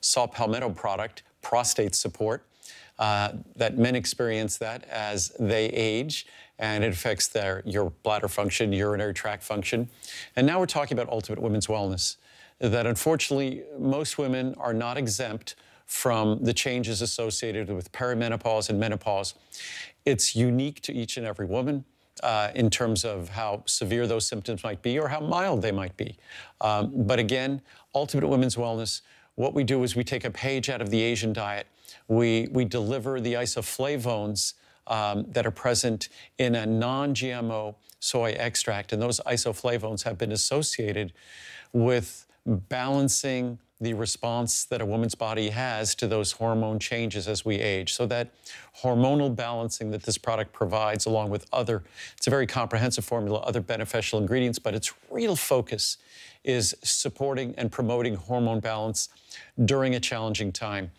saw palmetto product, prostate support. Uh, that men experience that as they age, and it affects their your bladder function, urinary tract function. And now we're talking about Ultimate Women's Wellness, that unfortunately most women are not exempt from the changes associated with perimenopause and menopause. It's unique to each and every woman. Uh, in terms of how severe those symptoms might be or how mild they might be. Um, but again, Ultimate Women's Wellness, what we do is we take a page out of the Asian diet. We, we deliver the isoflavones um, that are present in a non-GMO soy extract, and those isoflavones have been associated with balancing the response that a woman's body has to those hormone changes as we age. So that hormonal balancing that this product provides along with other, it's a very comprehensive formula, other beneficial ingredients, but its real focus is supporting and promoting hormone balance during a challenging time.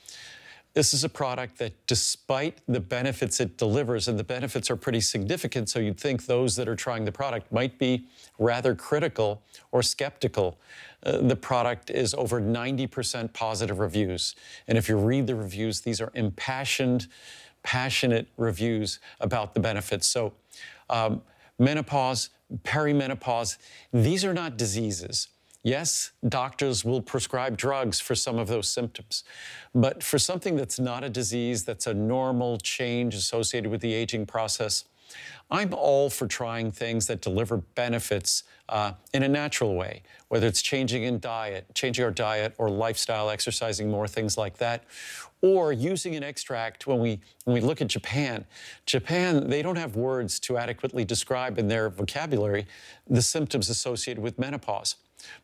This is a product that, despite the benefits it delivers, and the benefits are pretty significant, so you'd think those that are trying the product might be rather critical or skeptical. Uh, the product is over 90% positive reviews. And if you read the reviews, these are impassioned, passionate reviews about the benefits. So, um, menopause, perimenopause, these are not diseases. Yes, doctors will prescribe drugs for some of those symptoms, but for something that's not a disease, that's a normal change associated with the aging process, I'm all for trying things that deliver benefits uh, in a natural way, whether it's changing in diet, changing our diet or lifestyle, exercising more, things like that, or using an extract when we, when we look at Japan. Japan, they don't have words to adequately describe in their vocabulary the symptoms associated with menopause.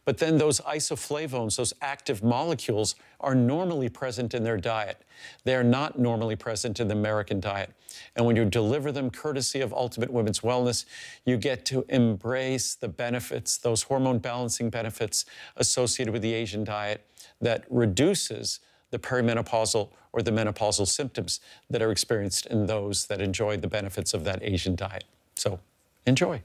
But then those isoflavones, those active molecules, are normally present in their diet. They are not normally present in the American diet. And when you deliver them courtesy of Ultimate Women's Wellness, you get to embrace the benefits, those hormone balancing benefits associated with the Asian diet that reduces the perimenopausal or the menopausal symptoms that are experienced in those that enjoy the benefits of that Asian diet. So enjoy.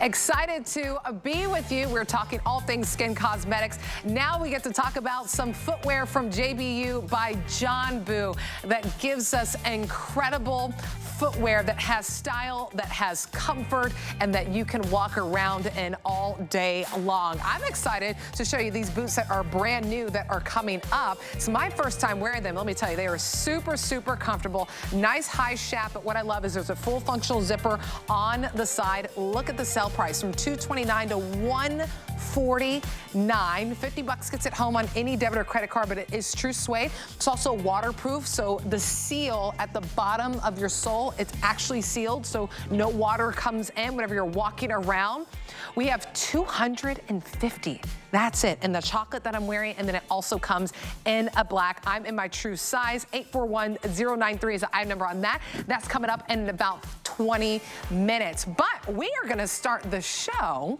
Excited to be with you. We're talking all things skin cosmetics. Now we get to talk about some footwear from JBU by Jambu that gives us incredible footwear that has style, that has comfort, and that you can walk around in all day long. I'm excited to show you these boots that are brand new that are coming up. It's my first time wearing them. Let me tell you, they are super, super comfortable. Nice high shaft, but what I love is there's a full functional zipper on the side. Look at the sell price from 229 to 149 50 bucks gets it home on any debit or credit card, but it is true suede. It's also waterproof, so the seal at the bottom of your sole, it's actually sealed, so no water comes in whenever you're walking around. We have 250. That's it. And the chocolate that I'm wearing, and then it also comes in a black. I'm in my true size. 841093 is the item number on that. That's coming up in about 20 minutes. But we are gonna start the show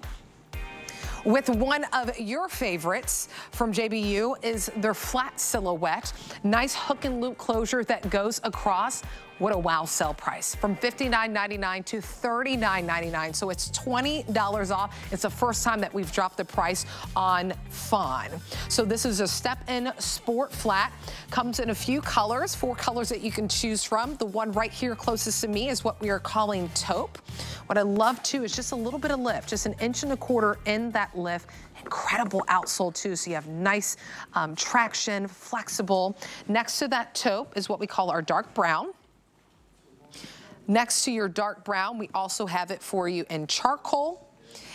with one of your favorites from JBU is their flat silhouette. Nice hook and loop closure that goes across. What a wow sell price. From $59.99 to $39.99. So it's $20 off. It's the first time that we've dropped the price on Fawn. So this is a step-in sport flat. Comes in a few colors, four colors that you can choose from. The one right here closest to me is what we are calling taupe. What I love too is just a little bit of lift, just an inch and a quarter in that lift incredible outsole too, so you have nice um, traction, flexible. Next to that taupe is what we call our dark brown. Next to your dark brown, we also have it for you in charcoal,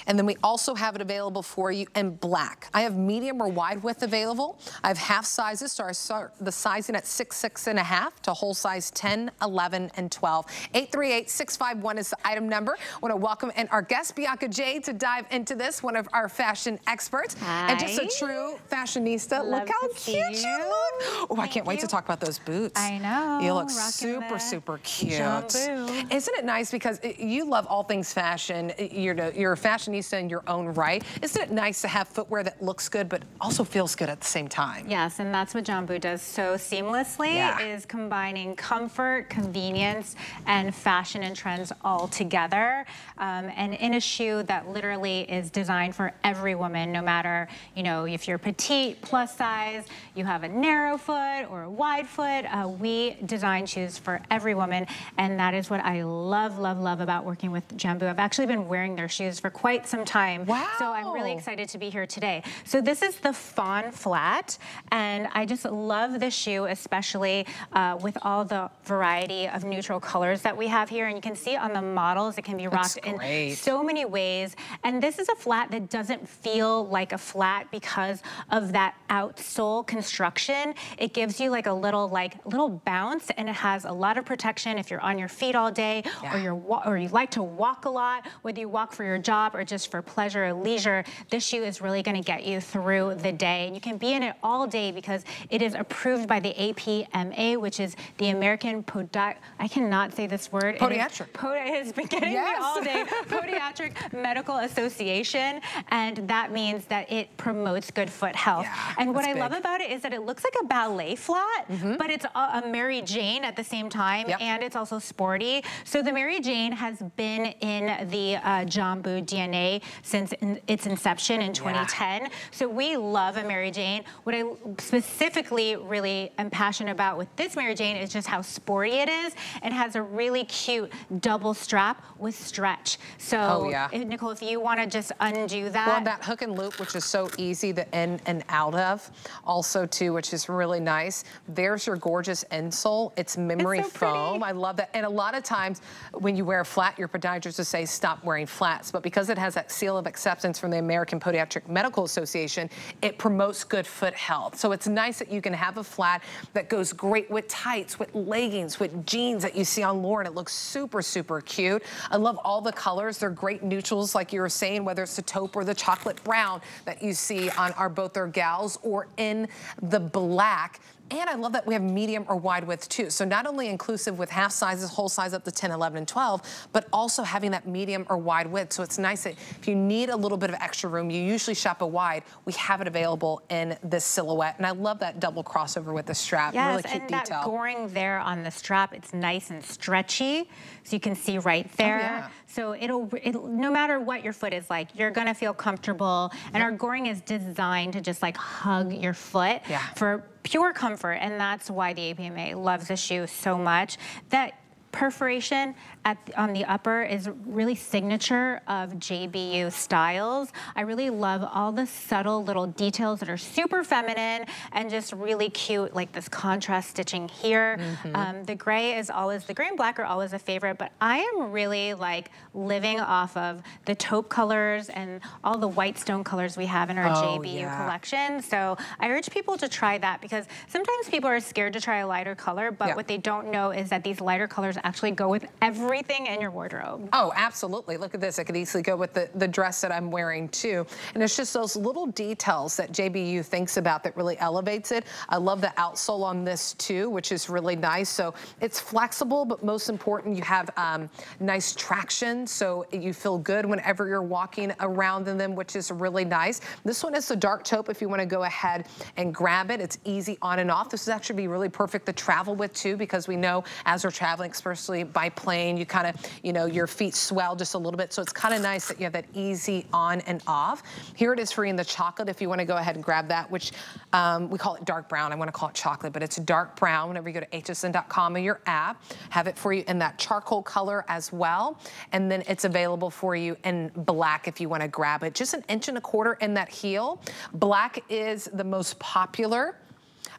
and then we also have it available for you in black. I have medium or wide width available. I have half sizes, so I start the sizing at six, six and a half to whole size 10, 11, and 12. 838-651 is the item number. I want to welcome in our guest, Bianca Jade, to dive into this, one of our fashion experts. Hi. And just a true fashionista. Love look how cute you you. look. Oh, I can't wait you. to talk about those boots. I know. You look super, super cute. Isn't it nice because uh, you love all things fashion. Uh, you're, you're a fashionista fashionista in your own right. Isn't it nice to have footwear that looks good but also feels good at the same time? Yes, and that's what Jambu does so seamlessly yeah. is combining comfort, convenience, and fashion and trends all together. Um, and in a shoe that literally is designed for every woman, no matter, you know, if you're petite, plus size, you have a narrow foot or a wide foot, uh, we design shoes for every woman. And that is what I love, love, love about working with Jambu. I've actually been wearing their shoes for quite some time. Wow. So I'm really excited to be here today. So this is the Fawn Flat, and I just love this shoe, especially uh, with all the variety of neutral colors that we have here. And you can see on the models, it can be rocked in so many ways. And this is a flat that doesn't feel like a flat because of that outsole construction. It gives you like a little like little bounce and it has a lot of protection if you're on your feet all day yeah. or you're or you like to walk a lot, whether you walk for your job or just for pleasure or leisure, this shoe is really gonna get you through the day. And you can be in it all day because it is approved by the APMA, which is the American Podi I cannot say this word. Podiatric. It, has been getting yes. me all day. Podiatric Medical Association. And that means that it promotes good foot health. Yeah, and what I big. love about it is that it looks like a ballet flat, mm -hmm. but it's a, Mary Jane at the same time, yep. and it's also sporty. So the Mary Jane has been in the uh, Jambu DNA since in its inception in 2010. Yeah. So we love a Mary Jane. What I specifically really am passionate about with this Mary Jane is just how sporty it is and has a really cute double strap with stretch. So oh, yeah. if, Nicole, if you want to just undo that. Well, that hook and loop, which is so easy to in and out of, also too, which is really nice. There's your gorgeous insole. It's memory it's so foam. Pretty. I love that. And a lot of times when you wear a flat, your podiatrist will say stop wearing flats. But because it has that seal of acceptance from the American Podiatric Medical Association, it promotes good foot health. So it's nice that you can have a flat that goes great with tights, with leggings, with jeans that you see on Lauren. It looks super, super cute. I love all the colors. They're great neutrals, like you were saying, whether it's the taupe or the chocolate brown that you see on our both our gals or in the black. And I love that we have medium or wide width too. So not only inclusive with half sizes, whole size up to 10, 11, and 12, but also having that medium or wide width. So it's nice that if you need a little bit of extra room, you usually shop a wide, we have it available in this silhouette. And I love that double crossover with the strap. Yes, really cute and detail. that goring there on the strap, it's nice and stretchy. So you can see right oh, there. Oh, yeah. So it'll, it'll, no matter what your foot is like, you're gonna feel comfortable. And yep. our goring is designed to just like hug your foot yeah. for pure comfort. And that's why the APMA loves the shoe so much. That perforation at, on the upper is really signature of JBU styles. I really love all the subtle little details that are super feminine and just really cute, like this contrast stitching here. Mm -hmm. um, the gray is always, the gray and black are always a favorite, but I am really like living off of the taupe colors and all the white stone colors we have in our oh, JBU yeah. collection. So I urge people to try that because sometimes people are scared to try a lighter color, but yeah. what they don't know is that these lighter colors actually go with everything in your wardrobe. Oh, absolutely. Look at this. It could easily go with the, the dress that I'm wearing too. And it's just those little details that JBU thinks about that really elevates it. I love the outsole on this too, which is really nice. So it's flexible, but most important, you have um, nice traction. So you feel good whenever you're walking around in them, which is really nice. This one is the dark taupe if you want to go ahead and grab it. It's easy on and off. This is actually be really perfect to travel with too, because we know as we're traveling, especially by plane, you kind of, you know, your feet swell just a little bit. So it's kind of nice that you have that easy on and off. Here it is for you in the chocolate if you want to go ahead and grab that, which um, we call it dark brown. I want to call it chocolate, but it's dark brown whenever you go to hsn.com or your app. Have it for you in that charcoal color as well. And then it's available for you in black if you want to grab it. Just an inch and a quarter in that heel. Black is the most popular.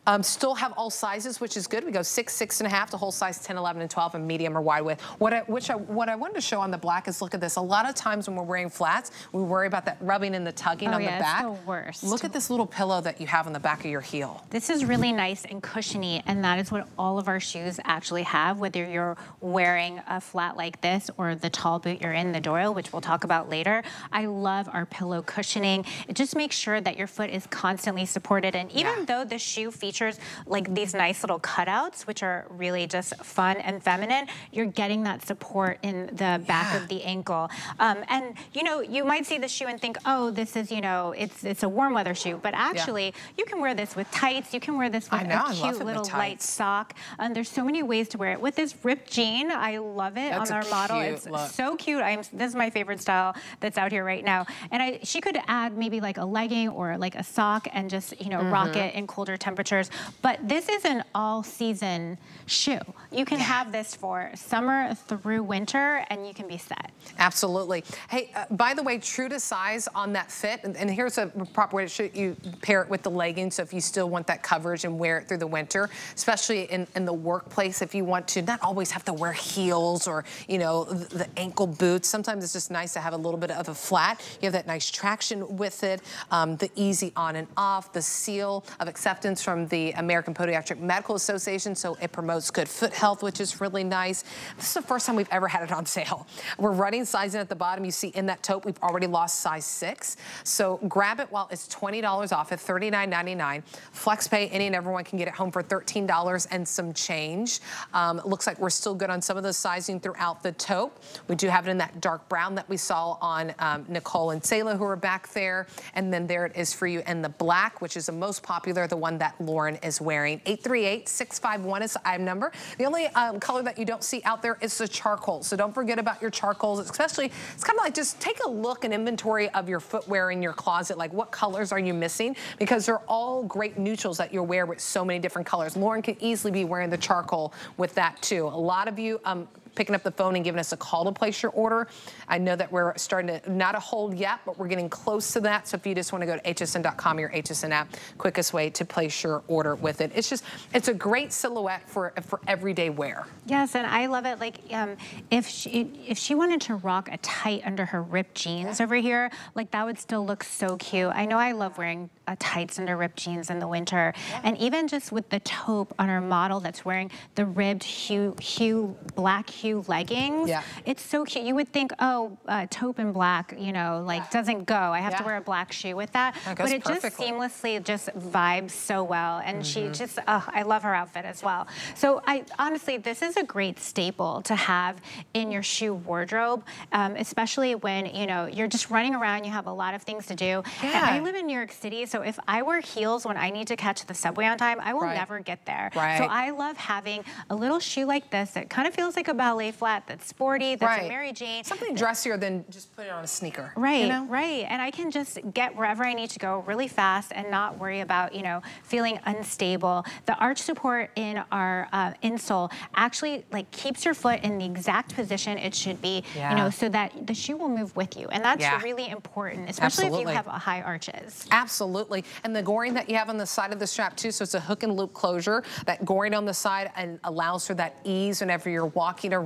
Um, still have all sizes, which is good. We go six, six and a half to whole size 10, 11, and 12, and medium or wide width. What I, which I, what I wanted to show on the black is look at this. A lot of times when we're wearing flats, we worry about that rubbing and the tugging oh, on yeah, the back. It's the worst. Look at this little pillow that you have on the back of your heel. This is really nice and cushiony, and that is what all of our shoes actually have, whether you're wearing a flat like this or the tall boot you're in, the Doyle, which we'll talk about later. I love our pillow cushioning. It just makes sure that your foot is constantly supported, and even yeah. though the shoe features features like these nice little cutouts, which are really just fun and feminine, you're getting that support in the back yeah. of the ankle. Um, and you know, you might see the shoe and think, oh, this is, you know, it's it's a warm weather shoe, but actually, yeah. you can wear this with tights. You can wear this with know, a cute little light sock. And there's so many ways to wear it. With this ripped jean, I love it that's on our model. It's look. so cute. I'm this is my favorite style that's out here right now. And I she could add maybe like a legging or like a sock and just you know mm -hmm. rock mm-hmm. it in colder temperatures. But this is an all season shoe. You can have this for summer through winter and you can be set. Absolutely. Hey, uh, by the way, true to size on that fit, and, and here's a proper way to shoot you pair it with the leggings. So if you still want that coverage and wear it through the winter, especially in, in the workplace, if you want to not always have to wear heels or, you know, the, the ankle boots. Sometimes it's just nice to have a little bit of a flat. You have that nice traction with it, um, the easy on and off, the seal of acceptance from the American Podiatric Medical Association. So it promotes good foot health, which is really nice. This is the first time we've ever had it on sale. We're running sizing at the bottom. You see in that taupe, we've already lost size six. So grab it while it's $20 off at $39.99. FlexPay, any and everyone can get it home for $13 and some change. Um, looks like we're still good on some of the sizing throughout the taupe. We do have it in that dark brown that we saw on um, Nicole and Selah who are back there. And then there it is for you in the black, which is the most popular, the one that Lauren is wearing. 838-651 is the item number. The only um, color that you don't see out there is the charcoal. So don't forget about your charcoals, especially, it's kind of like just take a look and inventory of your footwear in your closet. Like what colors are you missing? Because they're all great neutrals that you'll wear with so many different colors. Lauren could easily be wearing the charcoal with that too. A lot of you um, picking up the phone and giving us a call to place your order. I know that we're starting to, not a hold yet, but we're getting close to that. So if you just want to go to hsn.com, your HSN app, quickest way to place your order with it. It's just, it's a great silhouette for, for everyday wear. Yes, and I love it. Like, um, if she, if she wanted to rock a tight under her ripped jeans over here, like that would still look so cute. I know I love wearing uh, tights under ripped jeans in the winter. Yeah. And even just with the taupe on our model that's wearing the ribbed hue, hue black hue leggings, yeah. it's so cute. You would think, oh, uh, taupe and black, you know, like yeah. doesn't go. I have yeah. to wear a black shoe with that. that but it perfectly. just seamlessly just vibes so well. And mm -hmm. she mm-hmm. just, oh, I love her outfit as well. So I honestly, this is a great staple to have in your shoe wardrobe, um, especially when, you know, you're just running around, you have a lot of things to do. Yeah. And I live in New York City, so if I wear heels when I need to catch the subway on time, I will right. never get there. Right. So I love having a little shoe like this that kind of feels like a ballet flat, that's sporty, that's right. a Mary Jane. Something dressier than just put it on a sneaker. Right, you know? right. And I can just get wherever I need to go really fast and not worry about, you know, feeling unstable. The arch support in our uh, insole actually like keeps your foot in the exact position it should be, yeah. you know, so that the shoe will move with you. And that's yeah. really important, especially Absolutely. if you have high arches. Absolutely. And the goring that you have on the side of the strap too, so it's a hook and loop closure. That goring on the side and allows for that ease whenever you're walking around.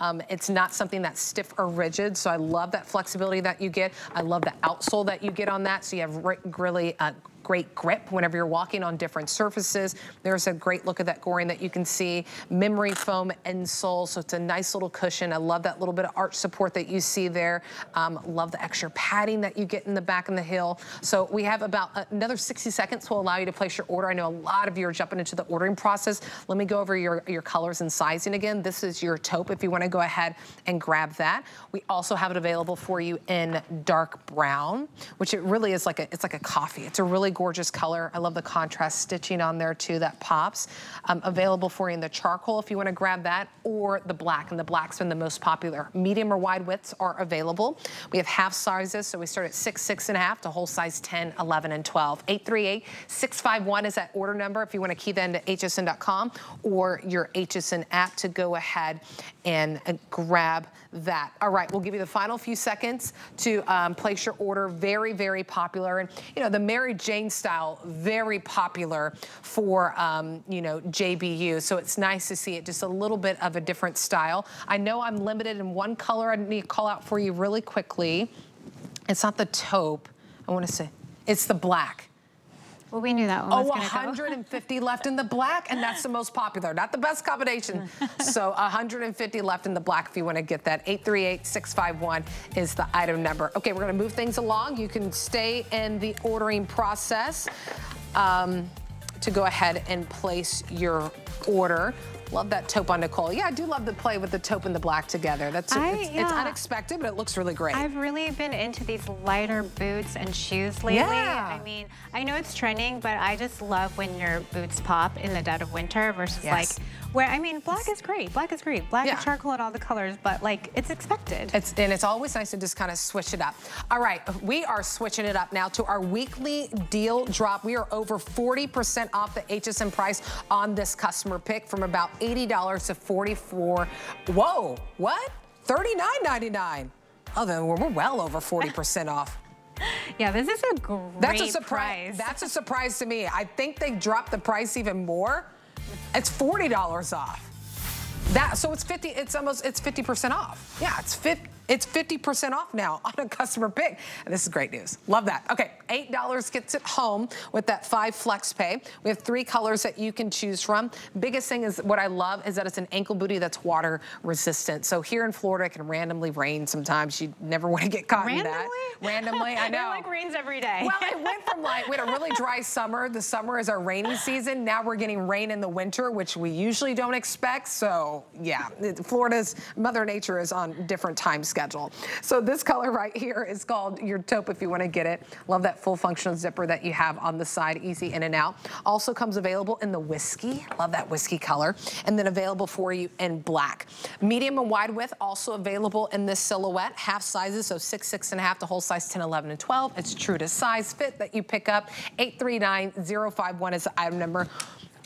Um, it's not something that's stiff or rigid, so I love that flexibility that you get. I love the outsole that you get on that, so you have really uh, great grip whenever you're walking on different surfaces. There's a great look at that goring that you can see. Memory foam insole, so it's a nice little cushion. I love that little bit of arch support that you see there. Um, love the extra padding that you get in the back and the heel. So we have about another 60 seconds to allow you to place your order. I know a lot of you are jumping into the ordering process. Let me go over your, your colors and sizing again. This is your taupe if you want to go ahead and grab that. We also have it available for you in dark brown, which it really is like a, it's like a coffee. It's a really gorgeous color. I love the contrast stitching on there too, that pops. Um, available for you in the charcoal if you wanna grab that, or the black, and the black's been the most popular. Medium or wide widths are available. We have half sizes, so we start at six, six and a half to whole size 10, 11, and 12. 838-651 is that order number if you wanna key that into hsn.com or your HSN app to go ahead and uh, grab that. All right, we'll give you the final few seconds to um, place your order. Very, very popular. And, you know, the Mary Jane style, very popular for, um, you know, JBU. So it's nice to see it just a little bit of a different style. I know I'm limited in one color. I need to call out for you really quickly. It's not the taupe. I want to say, it's the black. Well, we knew that one oh, 150 left in the black, and that's the most popular. Not the best combination. so 150 left in the black if you want to get that. 838-651 is the item number. Okay, we're going to move things along. You can stay in the ordering process. Um, to go ahead and place your order. Love that taupe on Nicole. Yeah, I do love the play with the taupe and the black together. That's I, it's, yeah. it's, unexpected, but it looks really great. I've really been into these lighter boots and shoes lately. Yeah. I mean, I know it's trending, but I just love when your boots pop in the dead of winter versus yes. like where, I mean, black is great. Black is great. Black yeah. and charcoal and all the colors, but like, it's expected. It's, and it's always nice to just kind of switch it up. All right, we are switching it up now to our weekly deal drop. We are over 40% off the HSN price on this customer pick from about $80 to 44. Whoa, what? $39.99. Oh, then we're well over 40% off. Yeah, this is a great That's a surprise. Price. That's a surprise to me. I think they dropped the price even more. It's $40 off. That so it's 50 it's almost it's 50% off. Yeah, it's 50 it's 50% off now on a customer pick. And this is great news. Love that. Okay, $8 gets it home with that five flex pay. We have three colors that you can choose from. Biggest thing is what I love is that it's an ankle booty that's water resistant. So here in Florida, it can randomly rain sometimes. You never want to get caught randomly? in that. Randomly? I know. it like rains every day. Well, it went from like, we had a really dry summer. The summer is our rainy season. Now we're getting rain in the winter, which we usually don't expect. So yeah, Florida's Mother Nature is on different time schedules schedule. So this color right here is called your taupe if you want to get it. Love that full functional zipper that you have on the side, easy in and out. Also comes available in the whiskey. Love that whiskey color. And then available for you in black. Medium and wide width also available in this silhouette. Half sizes, so six, six and a half to whole size 10, 11, and 12. It's true to size fit that you pick up. 839051 is the item number.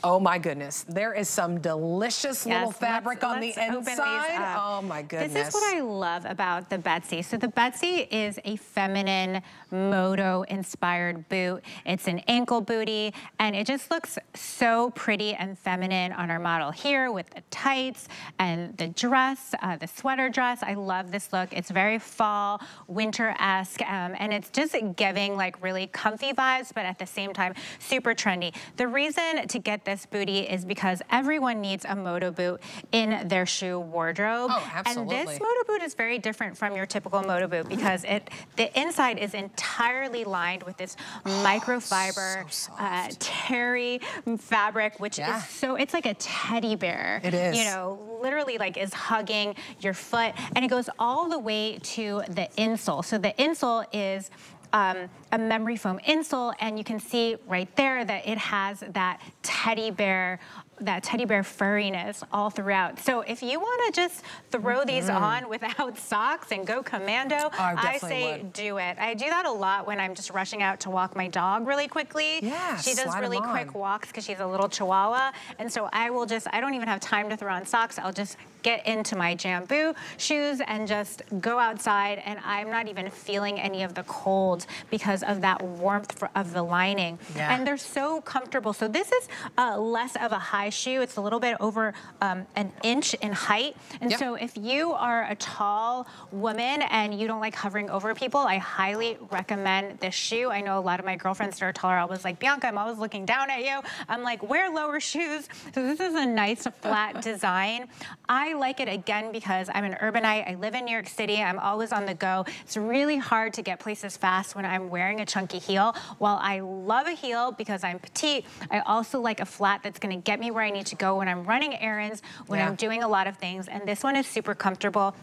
Oh my goodness. There is some delicious yes, little fabric let's, on let's the inside. Oh my goodness. This is what I love about the Betsy. So the Betsy is a feminine moto inspired boot. It's an ankle booty and it just looks so pretty and feminine on our model here with the tights and the dress, uh, the sweater dress. I love this look. It's very fall, winter-esque um, and it's just giving like really comfy vibes but at the same time super trendy. The reason to get this this booty is because everyone needs a moto boot in their shoe wardrobe. Oh, absolutely. And this moto boot is very different from your typical moto boot because it the inside is entirely lined with this oh, microfiber so uh, terry fabric, which yeah. is so, it's like a teddy bear. It is. You know, literally like is hugging your foot and it goes all the way to the insole. So the insole is um, a memory foam insole and you can see right there that it has that teddy bear that teddy bear furriness all throughout. So if you want to just throw mm -hmm. these on without socks and go commando, oh, I, I say would. do it. I do that a lot when I'm just rushing out to walk my dog really quickly. Yeah, she does really quick walks because she's a little chihuahua. And so I will just, I don't even have time to throw on socks. I'll just get into my Jambu shoes and just go outside and I'm not even feeling any of the cold because of that warmth of the lining. Yeah. And they're so comfortable. So this is uh, less of a high shoe. It's a little bit over um, an inch in height. And yep. so if you are a tall woman and you don't like hovering over people, I highly recommend this shoe. I know a lot of my girlfriends that are taller I was like, Bianca, I'm always looking down at you. I'm like, wear lower shoes. So this is a nice flat design. I I like it again because I'm an urbanite. I live in New York City. I'm always on the go. It's really hard to get places fast when I'm wearing a chunky heel. While I love a heel because I'm petite, I also like a flat that's gonna get me where I need to go when I'm running errands, when yeah. I'm doing a lot of things. And this one is super comfortable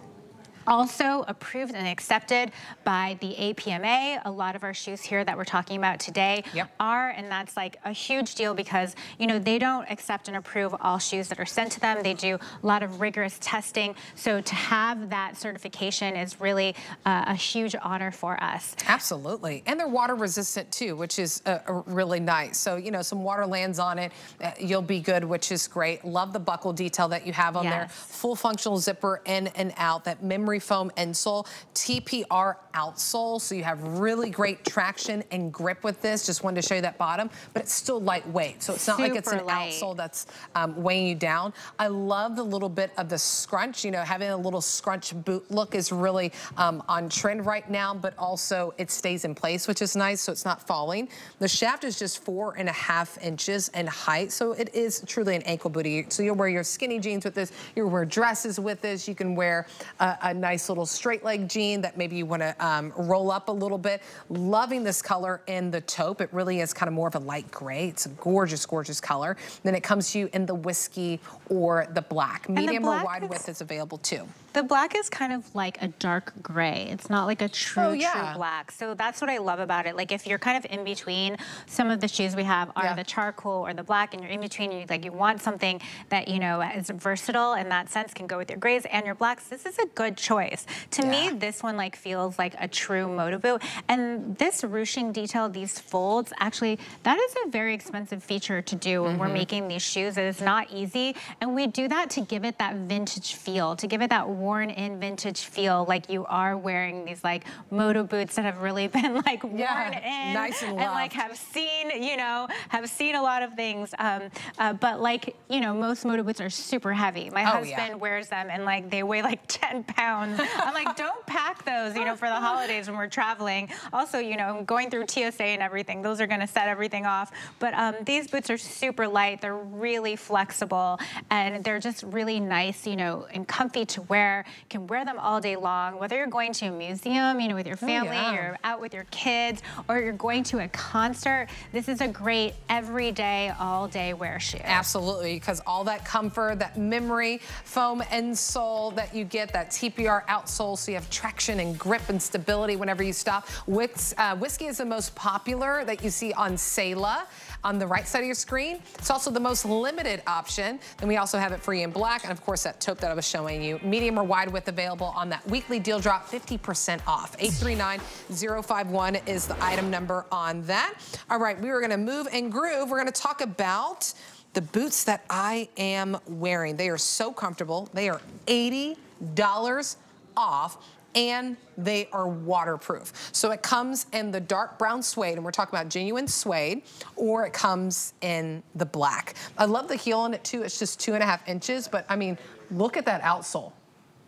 also approved and accepted by the APMA. A lot of our shoes here that we're talking about today yep. are, and that's like a huge deal because, you know, they don't accept and approve all shoes that are sent to them. They do a lot of rigorous testing. So to have that certification is really uh, a huge honor for us. Absolutely. And they're water resistant too, which is uh, really nice. So, you know, some water lands on it, uh, you'll be good, which is great. Love the buckle detail that you have on yes. there. Full functional zipper in and out, that memory foam insole, TPR outsole, so you have really great traction and grip with this. Just wanted to show you that bottom, but it's still lightweight, so it's not Super like it's an light. outsole that's um, weighing you down. I love the little bit of the scrunch, you know, having a little scrunch boot look is really um, on trend right now, but also it stays in place, which is nice, so it's not falling. The shaft is just four and a half inches in height, so it is truly an ankle booty. So you'll wear your skinny jeans with this, you'll wear dresses with this, you can wear uh, a nice little straight leg jean that maybe you want to um, roll up a little bit. Loving this color in the taupe. It really is kind of more of a light gray. It's a gorgeous, gorgeous color. Then it comes to you in the whiskey or the black. Medium black or wide width is available too. The black is kind of like a dark gray. It's not like a true, oh, yeah. true black. So that's what I love about it. Like if you're kind of in between, some of the shoes we have are yeah. the charcoal or the black and you're in between, you like you want something that, you know, is versatile in that sense, can go with your grays and your blacks. This is a good choice. To yeah. me, this one like feels like a true moto boot. And this ruching detail, these folds, actually, that is a very expensive feature to do when mm -hmm. we're mm-hmm. making these shoes. It is not easy. And we do that to give it that vintage feel, to give it that worn in vintage feel like you are wearing these like moto boots that have really been like worn yeah, in nice and, and, like have seen, you know, have seen a lot of things. Um, uh, but like, you know, most moto boots are super heavy. My oh, husband yeah. wears them and like they weigh like 10 pounds. I'm like, don't pack those, you know, for the holidays when we're traveling. Also, you know, going through TSA and everything, those are gonna set everything off. But um, these boots are super light. They're really flexible and they're just really nice, you know, and comfy to wear can wear them all day long, whether you're going to a museum, you know, with your oh, family, oh, yeah. you're out with your kids, or you're going to a concert. This is a great everyday, all day wear shoe. Absolutely, because all that comfort, that memory, foam insole that you get, that TPR outsole, so you have traction and grip and stability whenever you stop. Whis uh, whiskey is the most popular that you see on Saela on the right side of your screen. It's also the most limited option. Then we also have it free in black, and of course that taupe that I was showing you. Medium or wide width available on that weekly deal drop, 50% off. 839051 is the item number on that. All right, we were gonna move and groove. We're gonna talk about the boots that I am wearing. They are so comfortable. They are $80 off and they are waterproof. So it comes in the dark brown suede, and we're talking about genuine suede, or it comes in the black. I love the heel on it too. It's just two and a half inches, but I mean, look at that outsole.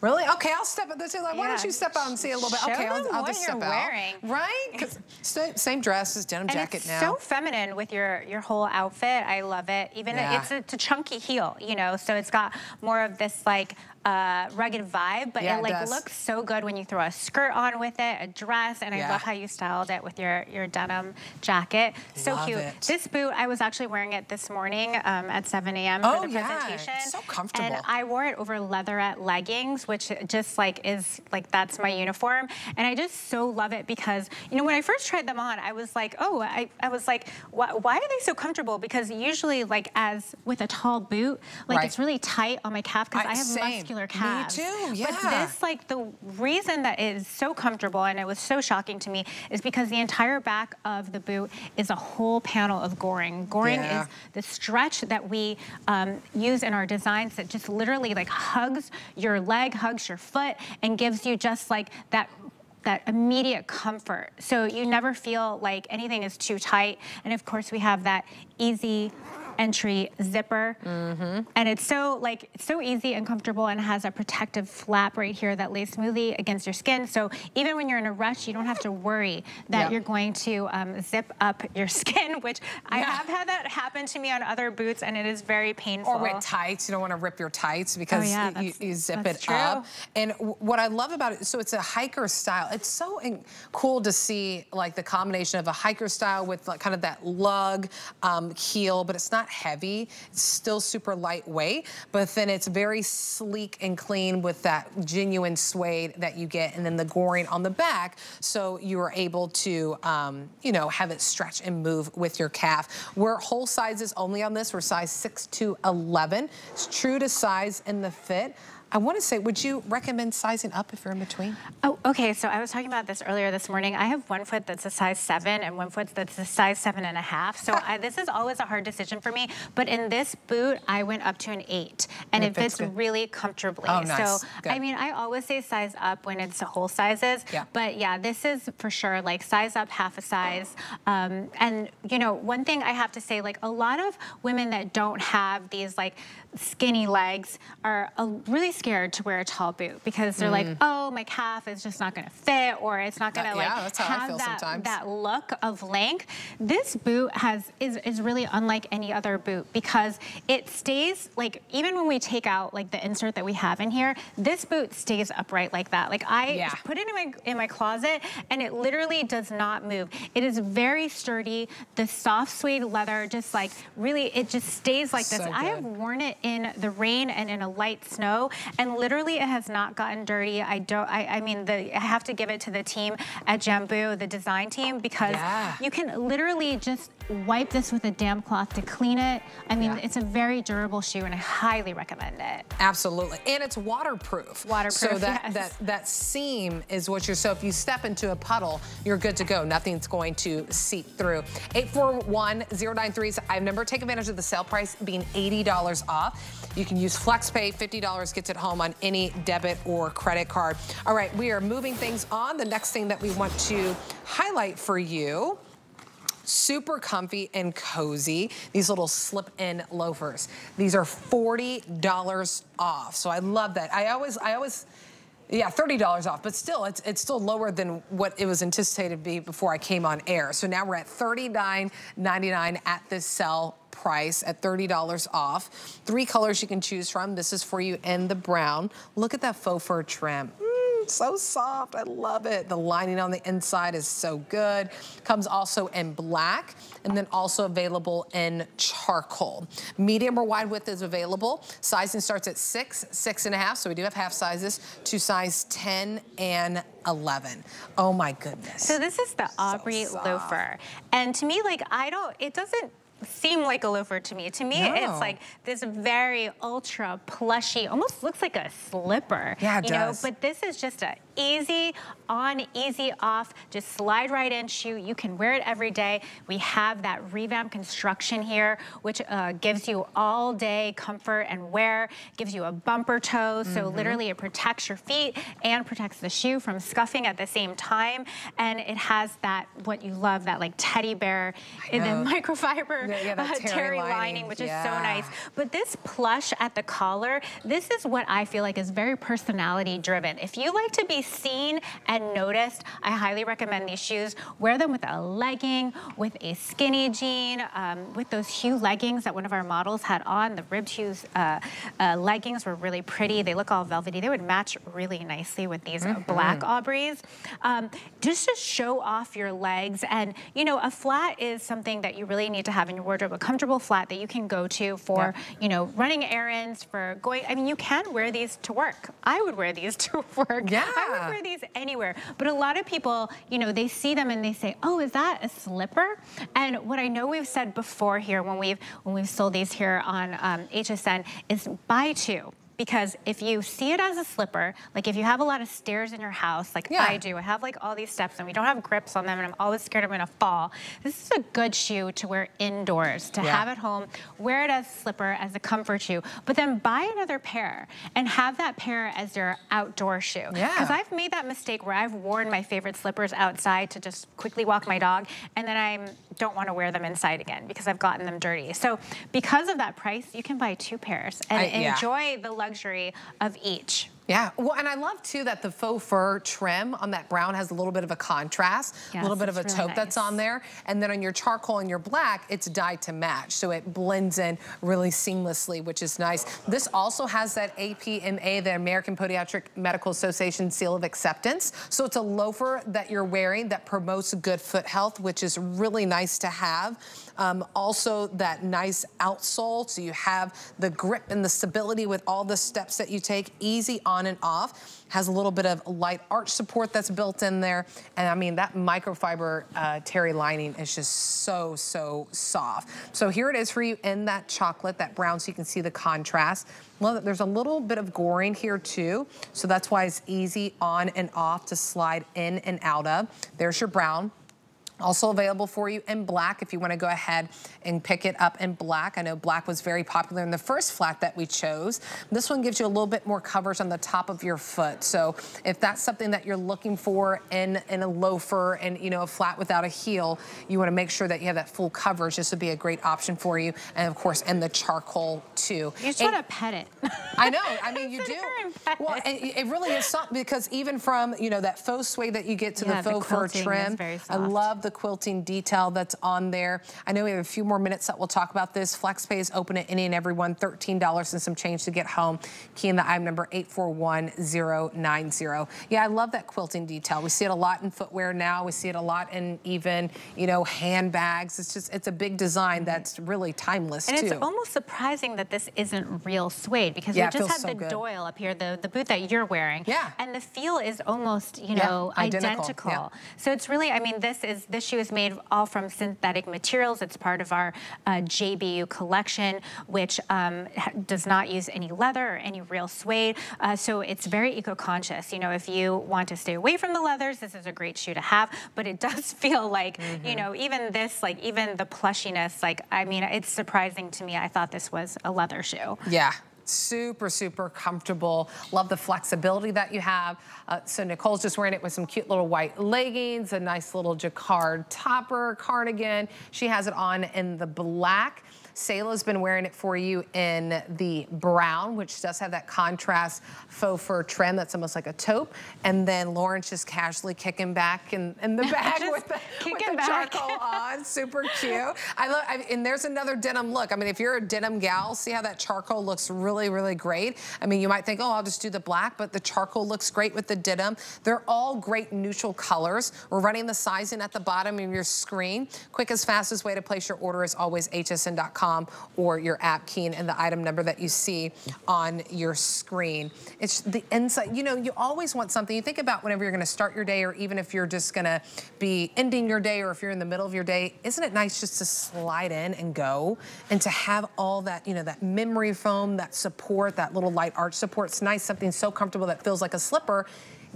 Really? Okay, I'll step out. Like, why don't you step out and see a little bit? Show okay, I'll, I'll just step wearing. out. Right? same dress, as denim and jacket it's now. so feminine with your your whole outfit. I love it. Even yeah. it's, a, it's a chunky heel, you know, so it's got more of this like uh, rugged vibe, but yeah, it like it looks so good when you throw a skirt on with it, a dress, and yeah. I love how you styled it with your, your denim jacket. So love cute. It. This boot, I was actually wearing it this morning um, at 7 a.m. Oh, for the yeah. presentation. so comfortable. And I wore it over leatherette leggings, which just like is like, that's my uniform. And I just so love it because, you know, when I first tried them on, I was like, oh, I, I was like, why, why are they so comfortable? Because usually like as with a tall boot, like right. it's really tight on my calf because I, I have same. muscular muscular calves. Me too, yeah. But this, like, the reason that it is so comfortable and it was so shocking to me is because the entire back of the boot is a whole panel of goring. Goring yeah. is the stretch that we um, use in our designs that just literally, like, hugs your leg, hugs your foot, and gives you just, like, that that immediate comfort. So you never feel like anything is too tight. And of course we have that easy entry zipper. Mm -hmm. And it's so like, it's so easy and comfortable and has a protective flap right here that lays smoothly against your skin. So even when you're in a rush, you don't have to worry that yep. you're going to um, zip up your skin, which yeah. I have had that happen to me on other boots and it is very painful. Or with tights, you don't want to rip your tights because oh, yeah, you, you, zip it true. up. And what I love about it, so it's a hiker style. It's so cool to see like the combination of a hiker style with like, kind of that lug um, heel, but it's not heavy. It's still super lightweight, but then it's very sleek and clean with that genuine suede that you get and then the goring on the back. So you are able to, um, you know, have it stretch and move with your calf. We're whole sizes only on this. We're size 6 to 11. It's true to size and the fit. I want to say, would you recommend sizing up if you're in between? Oh, okay. So I was talking about this earlier this morning. I have one foot that's a size seven and one foot that's a size seven and a half. So I, this is always a hard decision for me. But in this boot, I went up to an eight, and, and it, fits, really comfortably. Oh, nice. So good. I mean, I always say size up when it's whole sizes. Yeah. But yeah, this is for sure like size up half a size. Um, and you know, one thing I have to say, like a lot of women that don't have these like skinny legs are really scared to wear a tall boot because they're mm. like, oh, my calf is just not gonna fit or it's not gonna uh, like yeah, have that, that look of length. This boot has is, is really unlike any other boot because it stays like, even when we take out like the insert that we have in here, this boot stays upright like that. Like I yeah. put it in my, in my closet and it literally does not move. It is very sturdy. The soft suede leather just like really, it just stays like this. Good. I have worn it in the rain and in a light snow and literally it has not gotten dirty. I don't, I, I mean, the, I have to give it to the team at Jambu, the design team, because yeah. you can literally just wipe this with a damp cloth to clean it. I mean, yeah. it's a very durable shoe and I highly recommend it. Absolutely. And it's waterproof. Waterproof, So that, yes. that, that seam is what you're, so if you step into a puddle, you're good to go. Nothing's going to seep through. 841-093 I've never taken advantage of the sale price being $80 off. You can use FlexPay, $50 gets it home on any debit or credit card. All right, we are moving things on. The next thing that we want to highlight for you super comfy and cozy. These little slip-in loafers. These are $40 off. So I love that. I always, I always, yeah, $30 off, but still, it's, it's still lower than what it was anticipated to be before I came on air. So now we're at $39.99 at this sell price at $30 off. Three colors you can choose from. This is for you in the brown. Look at that faux fur trim mm, so soft. I love it. The lining on the inside is so good. Comes also in black and then also available in charcoal. Medium or wide width is available. Sizing starts at six, six and a half. So we do have half sizes to size 10 and 11. Oh my goodness. So this is the Aubrey so loafer. And to me, like, I don't, it doesn't seem like a loafer to me. To me, no. it's like this very ultra plushy, almost looks like a slipper. Yeah, it you does. Know? But this is just a easy on, easy off, just slide right in shoe. You can wear it every day. We have that revamp construction here, which uh, gives you all day comfort and wear, gives you a bumper toe. So mm -hmm. literally it protects your feet and protects the shoe from scuffing at the same time. And it has that, what you love, that like teddy bear in the microfiber yeah, yeah, uh, terry, terry lining, lining, which yeah. is so nice. But this plush at the collar, this is what I feel like is very personality driven. If you like to be seen and noticed, I highly recommend these shoes. Wear them with a legging, with a skinny jean, um, with those Hue leggings that one of our models had on. The ribbed Hue uh, uh, leggings were really pretty. They look all velvety. They would match really nicely with these mm -hmm. black Aubreys. Um, just to show off your legs. And, you know, a flat is something that you really need to have in your wardrobe, a comfortable flat that you can go to for, yeah. you know, running errands, for going, I mean, you can wear these to work. I would wear these to work. Yeah would wear these anywhere. But a lot of people, you know, they see them and they say, oh, is that a slipper? And what I know we've said before here when we've when we've sold these here on um, HSN is buy two because if you see it as a slipper, like if you have a lot of stairs in your house, like yeah. I do, I have like all these steps and we don't have grips on them and I'm always scared I'm gonna fall. This is a good shoe to wear indoors, to yeah. have at home, wear it as a slipper, as a comfort shoe, but then buy another pair and have that pair as your outdoor shoe. Yeah. Because I've made that mistake where I've worn my favorite slippers outside to just quickly walk my dog and then I don't wanna wear them inside again because I've gotten them dirty. So because of that price, you can buy two pairs and I, yeah. enjoy the luxury of each. Yeah, well, and I love too that the faux fur trim on that brown has a little bit of a contrast, yes, a little bit of a really taupe nice. that's on there. And then on your charcoal and your black, it's dyed to match. So it blends in really seamlessly, which is nice. This also has that APMA, the American Podiatric Medical Association seal of acceptance. So it's a loafer that you're wearing that promotes good foot health, which is really nice to have. Um, also that nice outsole, so you have the grip and the stability with all the steps that you take, easy on and off. Has a little bit of light arch support that's built in there. And I mean, that microfiber uh, terry lining is just so, so soft. So here it is for you in that chocolate, that brown, so you can see the contrast. Love that there's a little bit of goring here too. So that's why it's easy on and off to slide in and out of. There's your brown. Also available for you in black if you want to go ahead and pick it up in black. I know black was very popular in the first flat that we chose. This one gives you a little bit more coverage on the top of your foot. So if that's something that you're looking for in, in a loafer and, you know, a flat without a heel, you want to make sure that you have that full coverage. This would be a great option for you. And of course, in the charcoal too. You just want to pet it. I know. I mean, you do. Well, it, it really is something because even from, you know, that faux suede that you get to yeah, the faux the fur trim, I love the quilting detail that's on there. I know we have a few more minutes that we'll talk about this. FlexPay is open at any and everyone, $13 and some change to get home. Key in the item number 841090. Yeah, I love that quilting detail. We see it a lot in footwear now. We see it a lot in even, you know, handbags. It's just, it's a big design mm-hmm. that's really timeless too. and too. it's almost surprising that this isn't real suede because yeah, we just have so the good. Doyle up here, the, the boot that you're wearing. Yeah. And the feel is almost, you know, yeah, identical. identical. Yeah. So it's really, I mean, this is, this shoe is made all from synthetic materials. It's part of our uh, JBU collection, which um, does not use any leather or any real suede. Uh, so it's very eco-conscious. You know, if you want to stay away from the leathers, this is a great shoe to have, but it does feel like, mm -hmm. you mm-hmm. know, even this, like even the plushiness, like, I mean, it's surprising to me. I thought this was a leather shoe. Yeah, super, super comfortable. Love the flexibility that you have. Uh, so Nicole's just wearing it with some cute little white leggings, a nice little jacquard topper, cardigan. She has it on in the black. Sayla's been wearing it for you in the brown, which does have that contrast faux fur trim that's almost like a taupe. And then Lauren's just casually kicking back in, in the bag with the, with the charcoal on. Super cute. I love, I, and there's another denim look. I mean, if you're a denim gal, see how that charcoal looks really, really great. I mean, you might think, oh, I'll just do the black, but the charcoal looks great with the denim. They're all great neutral colors. We're running the sizing at the bottom of your screen. Quickest, fastest way to place your order is always hsn.com or your app Keen and the item number that you see on your screen. It's the insight. You know, you always want something. You think about whenever you're going to start your day or even if you're just going to be ending your day or if you're in the middle of your day, isn't it nice just to slide in and go and to have all that, you know, that memory foam, that support, that little light arch support. It's nice, something so comfortable that feels like a slipper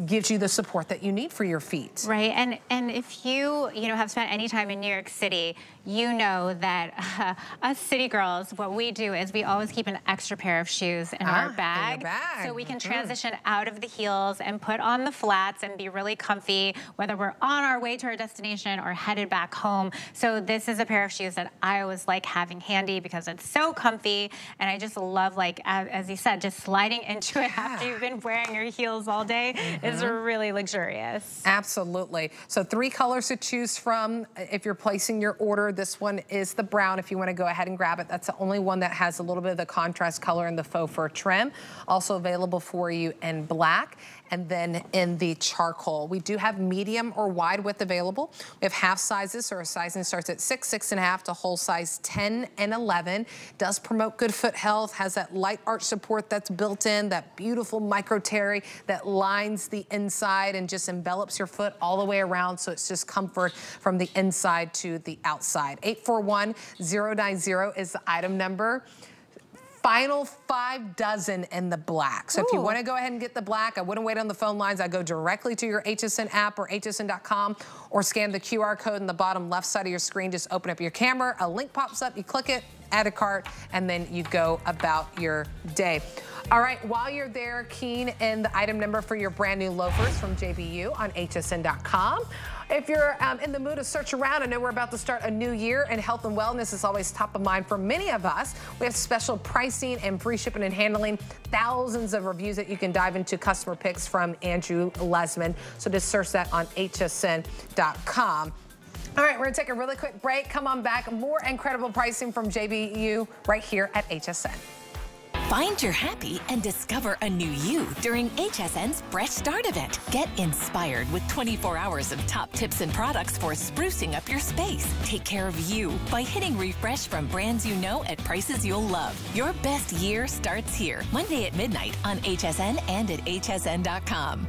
gives you the support that you need for your feet. Right, and and if you, you know, have spent any time in New York City, you know that uh, us city girls, what we do is we always keep an extra pair of shoes in ah, our bag, in bag. so we can mm -hmm. transition out of the heels and put on the flats and be really comfy, whether we're on our way to our destination or headed back home. So this is a pair of shoes that I always like having handy because it's so comfy, and I just love, like, as, as you said, just sliding into it after you've been wearing your heels all day mm -hmm. Is mm-hmm. really luxurious. Absolutely. So three colors to choose from uh, if you're placing your order. This one is the brown if you want to go ahead and grab it. That's the only one that has a little bit of the contrast color in the faux fur trim. Also available for you in black and then in the charcoal. We do have medium or wide width available. We have half sizes, so our sizing starts at six, six and a half to whole size 10 and 11. Does promote good foot health, has that light arch support that's built in, that beautiful micro terry that lines the inside and just envelops your foot all the way around. So it's just comfort from the inside to the outside. 841-090 is the item number final five dozen in the black. So Ooh. if you want to go ahead and get the black, I wouldn't wait on the phone lines. I go directly to your HSN app or hsn.com or scan the QR code in the bottom left side of your screen. Just open up your camera. A link pops up. You click it, add a cart, and then you go about your day. All right, while you're there, keen in the item number for your brand new loafers from JBU on hsn.com. If you're um, in the mood to search around, I know we're about to start a new year and health and wellness is always top of mind for many of us. We have special pricing and free shipping and handling, thousands of reviews that you can dive into customer picks from Andrew Lessman. So just search that on hsn.com. All right, we're gonna take a really quick break. Come on back. More incredible pricing from JBU right here at HSN. Find your happy and discover a new you during HSN's Fresh Start event. Get inspired with 24 hours of top tips and products for sprucing up your space. Take care of you by hitting refresh from brands you know at prices you'll love. Your best year starts here, Monday at midnight on HSN and at hsn.com.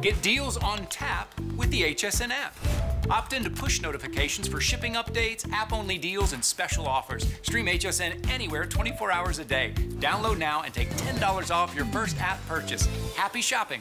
Get deals on tap with the HSN app. Opt in to push notifications for shipping updates, app-only deals, and special offers. Stream HSN anywhere 24 hours a day. Download now and take $10 off your first app purchase. Happy shopping!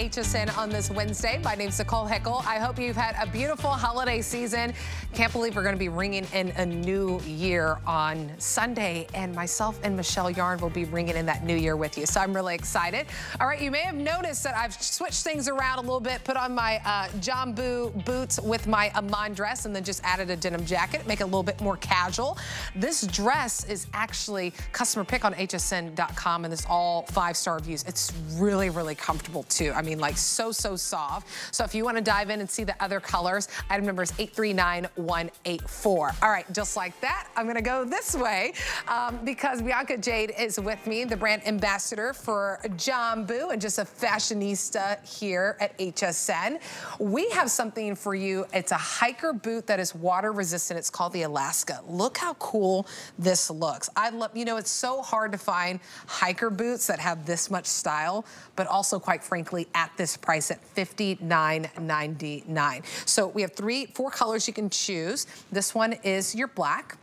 HSN on this Wednesday. My name's Nicole Hickl. I hope you've had a beautiful holiday season. Can't believe we're going to be ringing in a new year on Sunday, and myself and Michelle Yarn will be ringing in that new year with you. So I'm really excited. All right, you may have noticed that I've switched things around a little bit, put on my uh, Jambu boots with my Iman dress, and then just added a denim jacket, make it a little bit more casual. This dress is actually customer pick on hsn.com, and it's all five-star reviews. It's really, really comfortable too. I mean, like so, so soft. So if you want to dive in and see the other colors, item number is 839184. All right, just like that, I'm going to go this way um, because Bianca Jade is with me, the brand ambassador for Jambu and just a fashionista here at HSN. We have something for you. It's a hiker boot that is water resistant. It's called the Alaska. Look how cool this looks. I love, you know, it's so hard to find hiker boots that have this much style, but also quite frankly, at this price at $59.99. So we have three, four colors you can choose. This one is your black.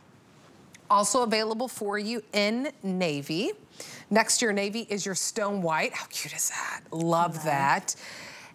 Also available for you in navy. Next to your navy is your stone white. How cute is that? Love that.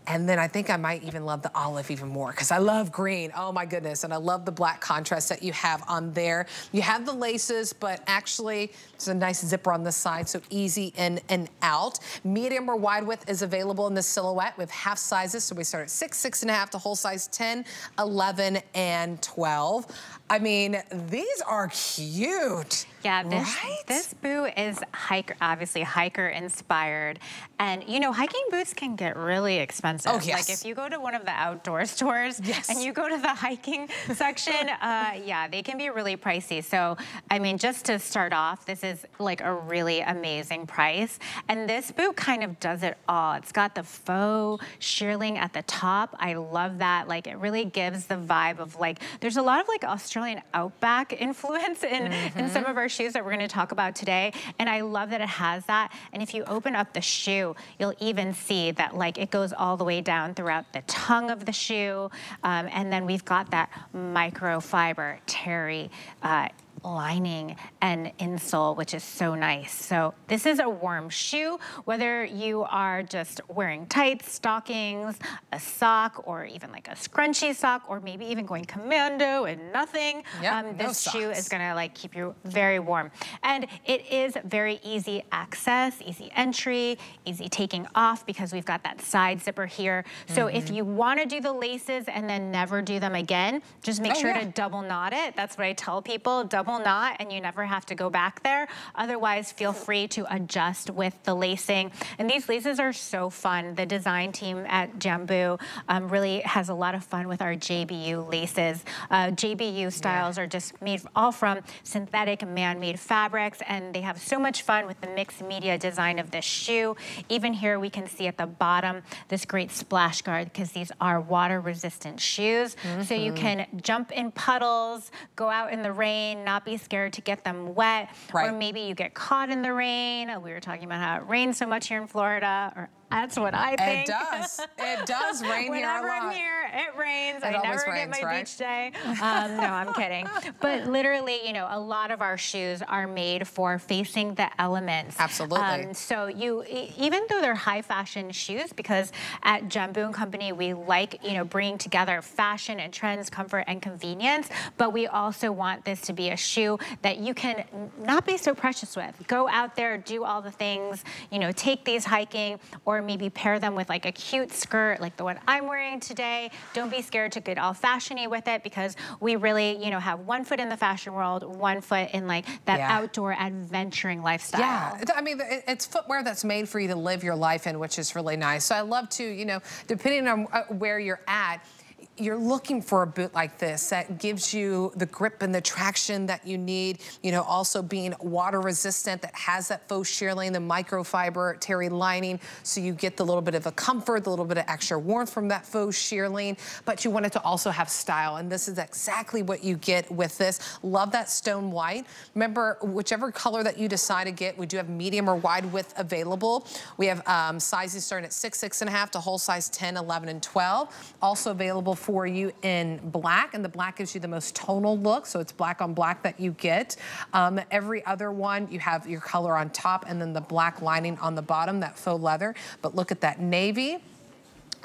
And then I think I might even love the olive even more because I love green. Oh my goodness. And I love the black contrast that you have on there. You have the laces, but actually there's a nice zipper on the side, so easy in and out. Medium or wide width is available in the silhouette with half sizes. So we start at six, six and a half to whole size 10, 11, and 12. I mean, these are cute. Yeah, this, right? this boot is hiker, obviously hiker inspired. And you know, hiking boots can get really expensive. Oh, yes. Like if you go to one of the outdoor stores yes. and you go to the hiking section, uh, yeah, they can be really pricey. So, I mean, just to start off, this is like a really amazing price. And this boot kind of does it all. It's got the faux shearling at the top. I love that. Like it really gives the vibe of like, there's a lot of like Australian Australian Outback influence in, mm -hmm. in some of our shoes that we're gonna talk about today. And I love that it has that. And if you open up the shoe, you'll even see that like it goes all the way down throughout the tongue of the shoe. Um, and then we've got that microfiber terry uh, lining and insole, which is so nice. So this is a warm shoe, whether you are just wearing tights, stockings, a sock, or even like a scrunchy sock, or maybe even going commando and nothing. Yep, um, this no shoe is gonna like keep you very warm. And it is very easy access, easy entry, easy taking off because we've got that side zipper here. So mm -hmm. if mm-hmm. you wanna do the laces and then never do them again, just make oh, sure yeah. to double knot it. That's what I tell people, double double knot and you never have to go back there. Otherwise, feel free to adjust with the lacing. And these laces are so fun. The design team at Jambu um, really has a lot of fun with our JBU laces. Uh, JBU styles yeah. are just made all from synthetic man-made fabrics and they have so much fun with the mixed media design of this shoe. Even here we can see at the bottom this great splash guard because these are water resistant shoes. Mm -hmm. So you mm-hmm. can jump in puddles, go out in the rain, not be scared to get them wet. Right. Or maybe you get caught in the rain. We were talking about how it rains so much here in Florida, or That's what I think. It does. It does rain here a lot. Whenever I'm here, it rains. It I never rains, get my right? beach day. Um, no, I'm kidding. But literally, you know, a lot of our shoes are made for facing the elements. Absolutely. Um, so you, even though they're high fashion shoes, because at Jambu and Company, we like, you know, bringing together fashion and trends, comfort and convenience, but we also want this to be a shoe that you can not be so precious with. Go out there, do all the things, you know, take these hiking or maybe pair them with like a cute skirt like the one I'm wearing today. Don't be scared to get all fashiony with it because we really, you know, have one foot in the fashion world, one foot in like that Yeah. outdoor adventuring lifestyle. Yeah, I mean, it's footwear that's made for you to live your life in, which is really nice. So I love to, you know, depending on uh, where you're at, you're looking for a boot like this that gives you the grip and the traction that you need. You know, also being water resistant that has that faux shearling, the microfiber terry lining, so you get the little bit of a comfort, the little bit of extra warmth from that faux shearling, but you want it to also have style, and this is exactly what you get with this. Love that stone white. Remember, whichever color that you decide to get, we do have medium or wide width available. We have um, sizes starting at six, six and a half to whole size 10, 11, and 12. Also available for you in black, and the black gives you the most tonal look, so it's black on black that you get. Um, every other one, you have your color on top and then the black lining on the bottom, that faux leather. But look at that navy.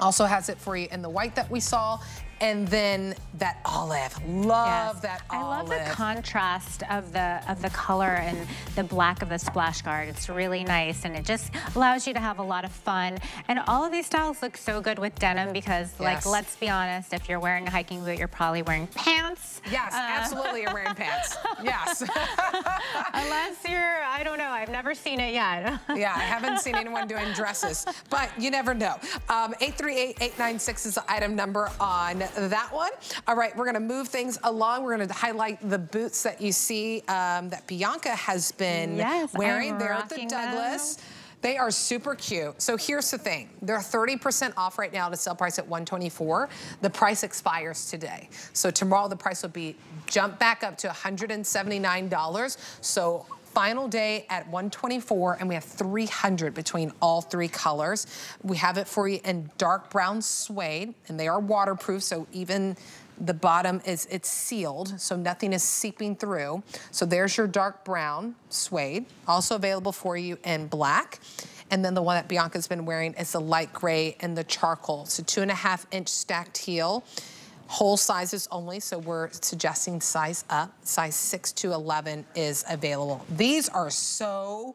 Also has it for you in the white that we saw. And then that olive. Love Yes. that olive. I love the contrast of the of the color and the black of the splash guard. It's really nice and it just allows you to have a lot of fun. And all of these styles look so good with denim because like let's be honest, if you're wearing a hiking boot, you're probably wearing pants. Yes, Uh, absolutely, you're wearing pants. Yes. Unless you're, I don't know, I've never seen it yet. yeah, I haven't seen anyone doing dresses, but you never know. Um, 838-896 is the item number on that one. All right, we're gonna move things along. We're gonna highlight the boots that you see um, that Bianca has been Yes, I'm wearing. They're at the Douglas. them. They are super cute. So here's the thing. They're 30% off right now to sell price at 124. The price expires today. So tomorrow the price will be jump back up to $179. So final day at 124 and we have 300 between all three colors. We have it for you in dark brown suede and they are waterproof so even the bottom is it's sealed so nothing is seeping through. So there's your dark brown suede also available for you in black. And then the one that Bianca's been wearing is the light gray and the charcoal. So two and a half inch stacked heel. Whole sizes only, so we're suggesting size up. Size 6 to 11 is available. These are so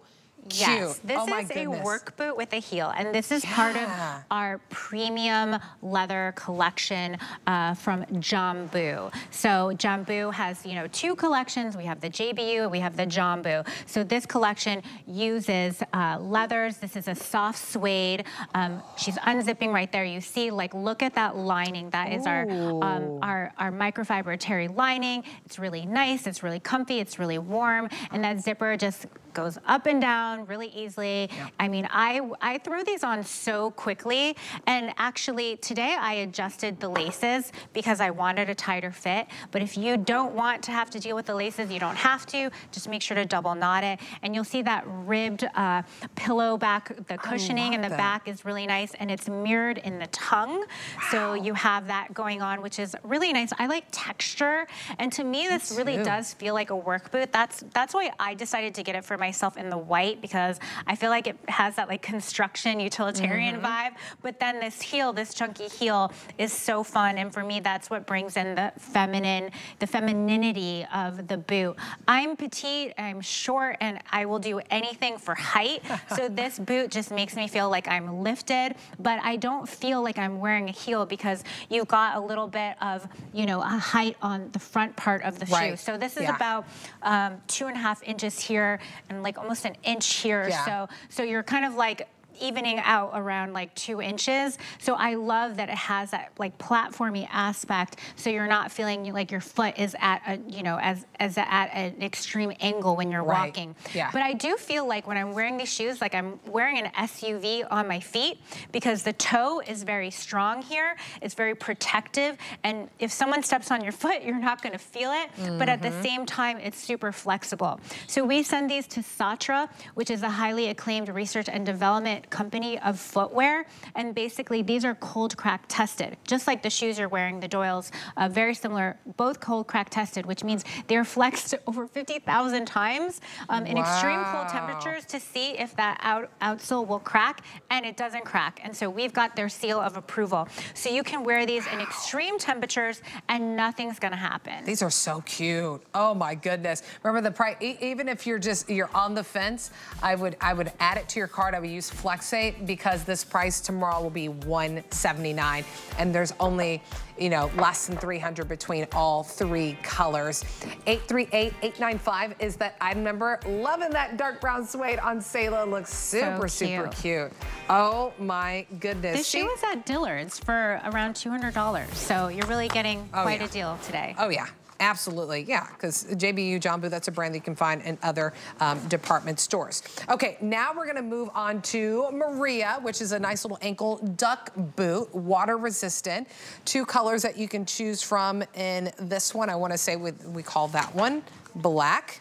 cute. Yes, this oh my is a work boot with a heel, and this is part of our premium leather collection uh, from Jambu. So Jambu has, you know, two collections. We have the JBU, and we have the Jambu. So this collection uses uh, leathers. This is a soft suede. Um, she's unzipping right there. You see, like, look at that lining. That is our um, our our microfiber terry lining. It's really nice. It's really comfy. It's really warm, and that zipper just goes up and down really easily. I mean, I, I throw these on so quickly. And actually, today I adjusted the laces because I wanted a tighter fit. But if you don't want to have to deal with the laces, you don't have to. Just make sure to double knot it. And you'll see that ribbed uh, pillow back, the cushioning in the that. back is really nice. And it's mirrored in the tongue. So you have that going on, which is really nice. I like texture. And to me, this really does feel like a work boot. That's, that's why I decided to get it for myself in the white because I feel like it has that like construction utilitarian Mm-hmm. vibe. But then this heel, this chunky heel is so fun. And for me, that's what brings in the feminine, the femininity of the boot. I'm petite, I'm short, and I will do anything for height. so this boot just makes me feel like I'm lifted, but I don't feel like I'm wearing a heel because you've got a little bit of, you know, a height on the front part of the shoe. So this is Yeah. about um, two and a half inches here and like almost an inch here. Yeah. So so you're kind of like evening out around like two inches. So I love that it has that like platformy aspect. So you're not feeling like your foot is at a, you know, as, as a, at an extreme angle when you're Right. walking. Yeah. But I do feel like when I'm wearing these shoes, like I'm wearing an SUV on my feet because the toe is very strong here. It's very protective. And if someone steps on your foot, you're not gonna feel it. But at the Mm-hmm. same time, it's super flexible. So we send these to Satra, which is a highly acclaimed research and development private company of footwear. And basically, these are cold crack tested, just like the shoes you're wearing, the Doyles, uh, very similar, both cold crack tested, which means they're flexed over 50,000 times um, in wow. extreme cold temperatures to see if that out, outsole will crack, and it doesn't crack. And so we've got their seal of approval. So you can wear these in extreme temperatures and nothing's gonna happen. These are so cute. Oh my goodness. Remember the price, e even if you're just, you're on the fence, I would I would add it to your cart. I would use FlexPay because this price tomorrow will be 179 and there's only you know, less than 300 between all three colors. 838-895 is that item number. Loving that dark brown suede on Selah. Looks super, so super cute. Oh my goodness. This shoe is at Dillard's for around $200. So you're really getting oh, quite yeah. a deal today. Oh yeah. Absolutely, yeah, because JBU Jambu, that's a brand that you can find in other um, department stores. Okay, now we're gonna move on to Maria, which is a nice little ankle duck boot, water resistant. Two colors that you can choose from in this one. I wanna say we, we call that one black.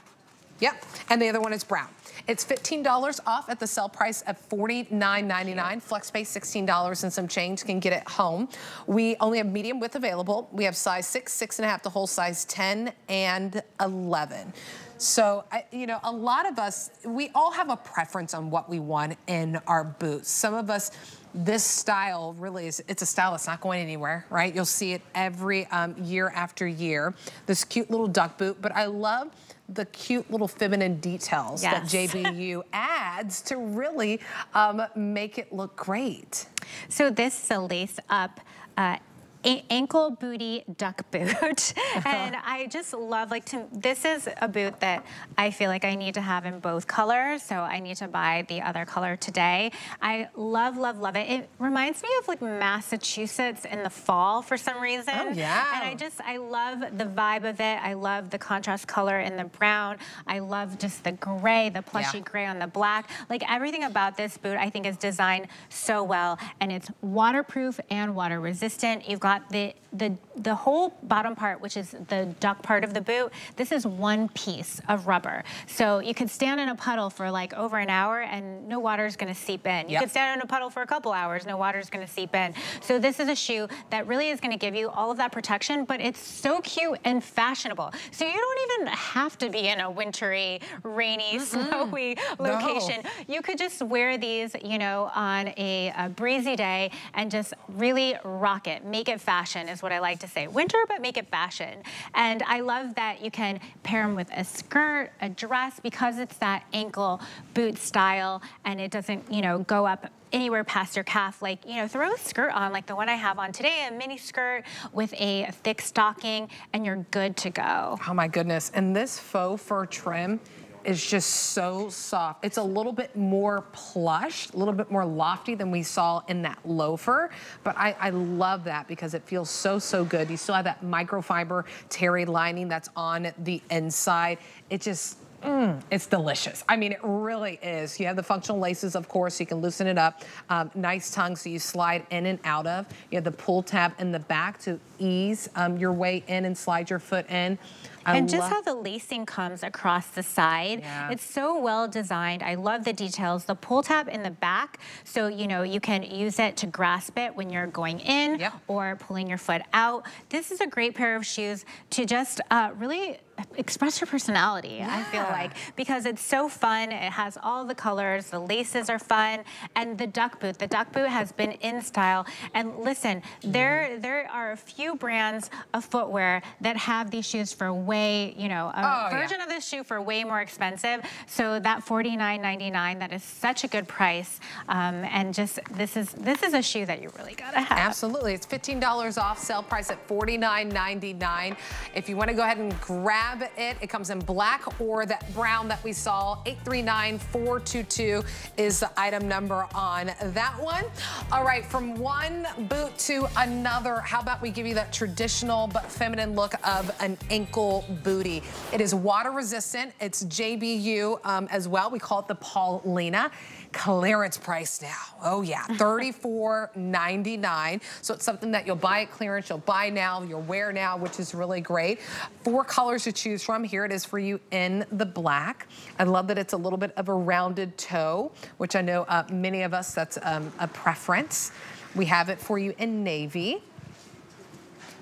Yep, and the other one is brown. It's $15 off at the sell price of $49.99. FlexPay $16 and some change can get it home. We only have medium width available. We have size six, six and a half to whole size 10 and 11. So, you know, a lot of us, we all have a preference on what we want in our boots. Some of us, this style really is, it's a style that's not going anywhere, right? You'll see it every um, year after year. This cute little duck boot, but I love the cute little feminine details yes. that JBU adds to really um, make it look great. So this is a lace up uh, ankle booty duck boot. and I just love, like, to, this is a boot that I feel like I need to have in both colors. So I need to buy the other color today. I love, love, love it. It reminds me of like Massachusetts in the fall for some reason. Oh, yeah. And I just, I love the vibe of it. I love the contrast color in the brown. I love just the gray, the plushy yeah. gray on the black. Like everything about this boot I think is designed so well. And it's waterproof and water resistant. You've got got the, the, the whole bottom part, which is the duck part of the boot, this is one piece of rubber. So you could stand in a puddle for like over an hour and no water is gonna seep in. You yep. could stand in a puddle for a couple hours, no water is gonna seep in. So this is a shoe that really is gonna give you all of that protection, but it's so cute and fashionable. So you don't even have to be in a wintry, rainy, mm -mm. snowy location. No. You could just wear these, you know, on a, a breezy day and just really rock it, make it fashion is what I like to say. Winter, but make it fashion. And I love that you can pair them with a skirt, a dress, because it's that ankle boot style and it doesn't, you know, go up anywhere past your calf. Like, you know, throw a skirt on like the one I have on today, a mini skirt with a thick stocking and you're good to go. Oh my goodness. And this faux fur trim is just so soft. It's a little bit more plush, a little bit more lofty than we saw in that loafer, but I, I love that because it feels so, so good. You still have that microfiber terry lining that's on the inside. It just, Mm, it's delicious. I mean, it really is. You have the functional laces, of course, so you can loosen it up. Um, nice tongue, so you slide in and out of. You have the pull tab in the back to ease um, your way in and slide your foot in. I and just how the lacing comes across the side. Yeah. It's so well designed. I love the details. The pull tab in the back, so you know you can use it to grasp it when you're going in yep. or pulling your foot out. This is a great pair of shoes to just uh, really express your personality, yeah. I feel like, because it's so fun. It has all the colors, the laces are fun, and the duck boot. The duck boot has been in style. And listen, there, there are a few brands of footwear that have these shoes for way, you know, a oh, version yeah. of this shoe for way more expensive. So that $49.99, that is such a good price. Um, and just, this is, this is a shoe that you really gotta have. Absolutely, it's $15 off, sale price at $49.99. If you wanna go ahead and grab grab it. It comes in black or that brown that we saw. 839422 is the item number on that one. All right, from one boot to another, how about we give you that traditional but feminine look of an ankle booty. It is water resistant. It's JBU um, as well. We call it the Paulina clearance price now. Oh yeah, $34.99. So it's something that you'll buy at clearance, you'll buy now, you'll wear now, which is really great. Four colors to choose from. Here it is for you in the black. I love that it's a little bit of a rounded toe, which I know uh, many of us, that's um, a preference. We have it for you in navy.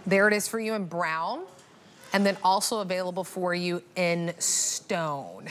There it is for you in brown and then also available for you in stone.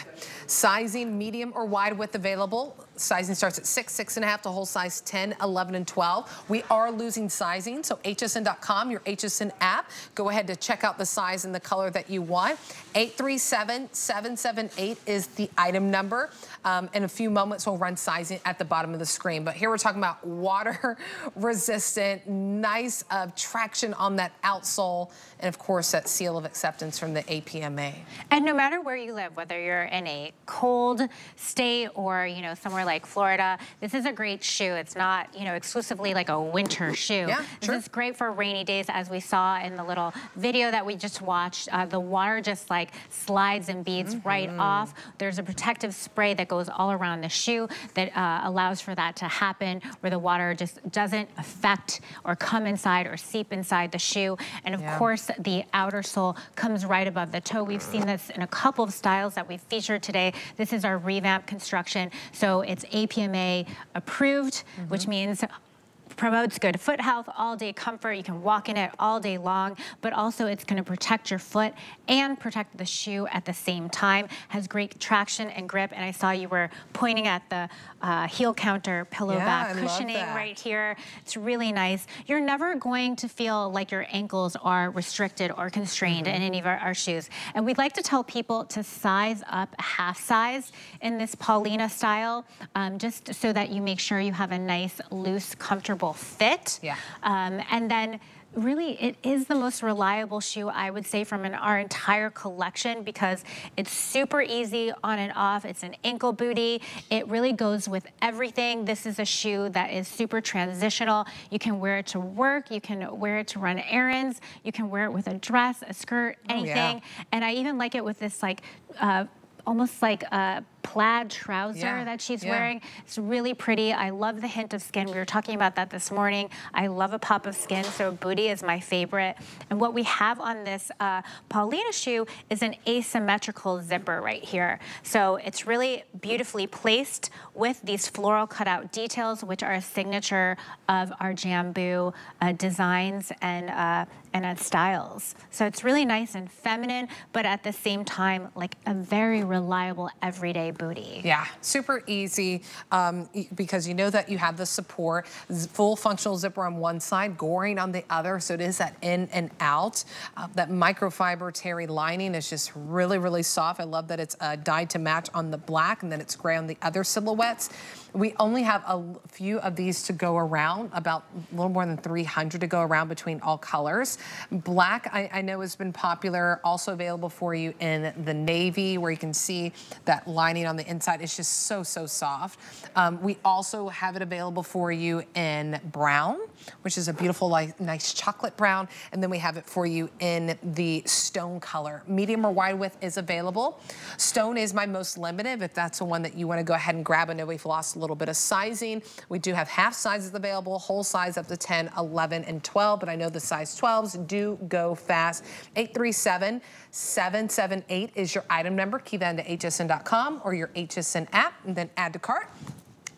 Sizing medium or wide width available. Sizing starts at six, six and a half to whole size 10, 11, and 12. We are losing sizing, so hsn.com, your HSN app. Go ahead to check out the size and the color that you want. 837-778 is the item number. Um, in a few moments, we'll run sizing at the bottom of the screen. But here we're talking about water resistant, nice uh, traction on that outsole, and of course, that seal of acceptance from the APMA. And no matter where you live, whether you're in a cold state or, you know, somewhere like Florida, this is a great shoe. It's not, you know, exclusively like a winter shoe. Yeah, this sure. is great for rainy days, as we saw in the little video that we just watched. Uh, the water just like slides and beads mm -hmm. right off. There's a protective spray that goes all around the shoe that uh, allows for that to happen, where the water just doesn't affect or come inside or seep inside the shoe. And of yeah. course, the outer sole comes right above the toe. We've seen this in a couple of styles that we've featured today. This is our revamp construction. So it's APMA approved, mm -hmm. which means promotes good foot health, all day comfort. You can walk in it all day long, but also it's gonna protect your foot and protect the shoe at the same time. Has great traction and grip. And I saw you were pointing at the uh, heel counter pillow yeah, back cushioning right here. It's really nice. You're never going to feel like your ankles are restricted or constrained mm -hmm. in any of our, our shoes. And we'd like to tell people to size up half size in this Paulina style, um, just so that you make sure you have a nice, loose, comfortable fit. Yeah. Um, and then really it is the most reliable shoe I would say from an, our entire collection because it's super easy on and off. It's an ankle booty. It really goes with everything. This is a shoe that is super transitional. You can wear it to work. You can wear it to run errands. You can wear it with a dress, a skirt, anything. Oh, yeah. And I even like it with this like uh, almost like a plaid trouser yeah, that she's yeah. wearing. It's really pretty. I love the hint of skin. We were talking about that this morning. I love a pop of skin, so booty is my favorite. And what we have on this uh, Paulina shoe is an asymmetrical zipper right here. So it's really beautifully placed with these floral cutout details, which are a signature of our Jambu uh, designs and uh, and styles. So it's really nice and feminine, but at the same time, like a very reliable everyday booty. Yeah, super easy um, because you know that you have the support, full functional zipper on one side, goring on the other, so it is that in and out. Uh, that microfiber terry lining is just really, really soft. I love that it's uh, dyed to match on the black and then it's gray on the other silhouettes. We only have a few of these to go around, about a little more than 300 to go around between all colors. Black, I, I know has been popular, also available for you in the navy, where you can see that lining on the inside is just so, so soft. Um, we also have it available for you in brown, which is a beautiful, like, nice chocolate brown. And then we have it for you in the stone color. Medium or wide width is available. Stone is my most limited, if that's the one that you want to go ahead and grab. I know we've lost a little bit of sizing. We do have half sizes available, whole size up to 10, 11, and 12, but I know the size 12s do go fast. 837 778 is your item number. Key that into hsn.com or your HSN app and then add to cart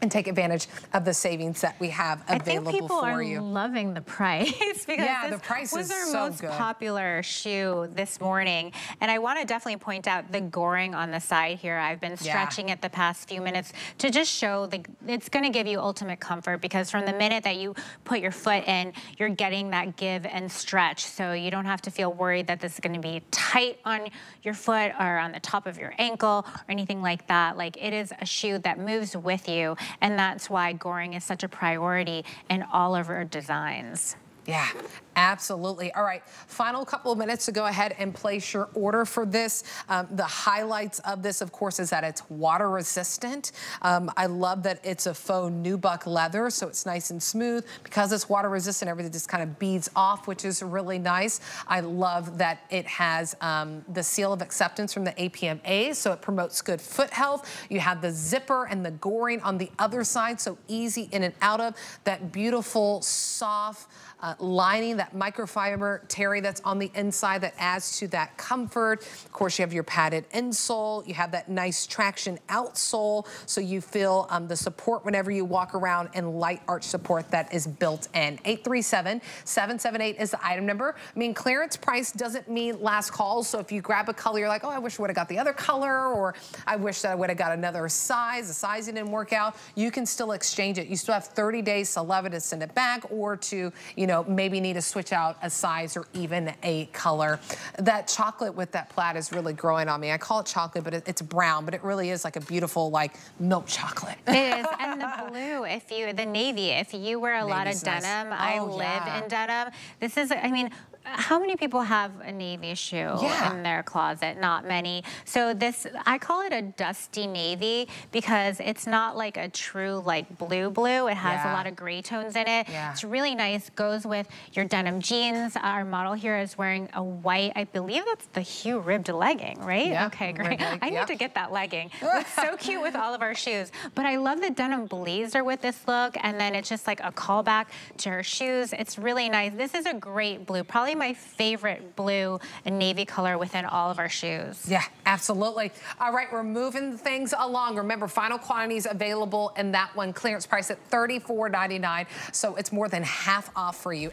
and take advantage of the savings that we have available for you. I think people are loving the price because yeah, the price was our so most good. popular shoe this morning. And I want to definitely point out the goring on the side here. I've been stretching yeah. it the past few minutes to just show the, it's going to give you ultimate comfort because from the minute that you put your foot in, you're getting that give and stretch. So you don't have to feel worried that this is going to be tight on your foot or on the top of your ankle or anything like that. Like it is a shoe that moves with you and that's why goring is such a priority in all of our designs. Yeah, Absolutely. All right, final couple of minutes to go ahead and place your order for this. Um, the highlights of this, of course, is that it's water resistant. Um, I love that it's a faux nubuck leather, so it's nice and smooth. Because it's water resistant, everything just kind of beads off, which is really nice. I love that it has um, the seal of acceptance from the APMA, so it promotes good foot health. You have the zipper and the goring on the other side, so easy in and out of. That beautiful, soft, uh, lining, that microfiber terry that's on the inside that adds to that comfort. Of course, you have your padded insole. You have that nice traction outsole, so you feel um, the support whenever you walk around and light arch support that is built in. 837-778 is the item number. I mean, clearance price doesn't mean last call. so if you grab a color, you're like, oh, I wish I would have got the other color, or I wish that I would have got another size, the sizing didn't work out, you can still exchange it. You still have 30 days to love it to send it back or to, you know, maybe need to switch out a size or even a color. That chocolate with that plaid is really growing on me. I call it chocolate, but it's brown, but it really is like a beautiful, like, milk chocolate. It is, and the blue, if you, the navy, if you wear a Navy's lot of nice. denim, oh, I live yeah. in denim. This is, I mean, how many people have a navy shoe yeah. in their closet? Not many. So this, I call it a dusty navy because it's not like a true like blue blue. It has yeah. a lot of gray tones in it. Yeah. It's really nice. Goes with your denim jeans. Our model here is wearing a white, I believe that's the Hue ribbed legging, right? Yeah. Okay, great. I need to get that legging. Looks so cute with all of our shoes. But I love the denim blazer with this look. And then it's just like a callback to her shoes. It's really nice. This is a great blue. Probably my favorite blue and navy color within all of our shoes. Yeah, absolutely. All right, we're moving things along. Remember, final quantities available in that one. Clearance price at $34.99, so it's more than half off for you.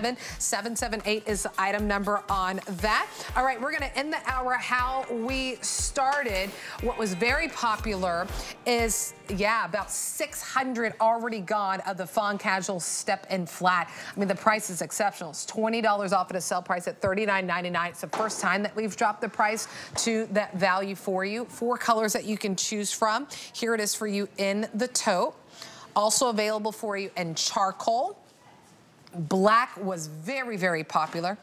837-778 is the item number on that. All right, we're gonna end the hour how we started. What was very popular is, yeah, about 600 already gone of the Fawn Casual Step In Flat. I mean, the price is exceptional. It's $20 off at a sale price at $39.99. It's the first time that we've dropped the price to that value for you. Four colors that you can choose from. Here it is for you in the taupe. Also available for you in charcoal. Black was very, very popular.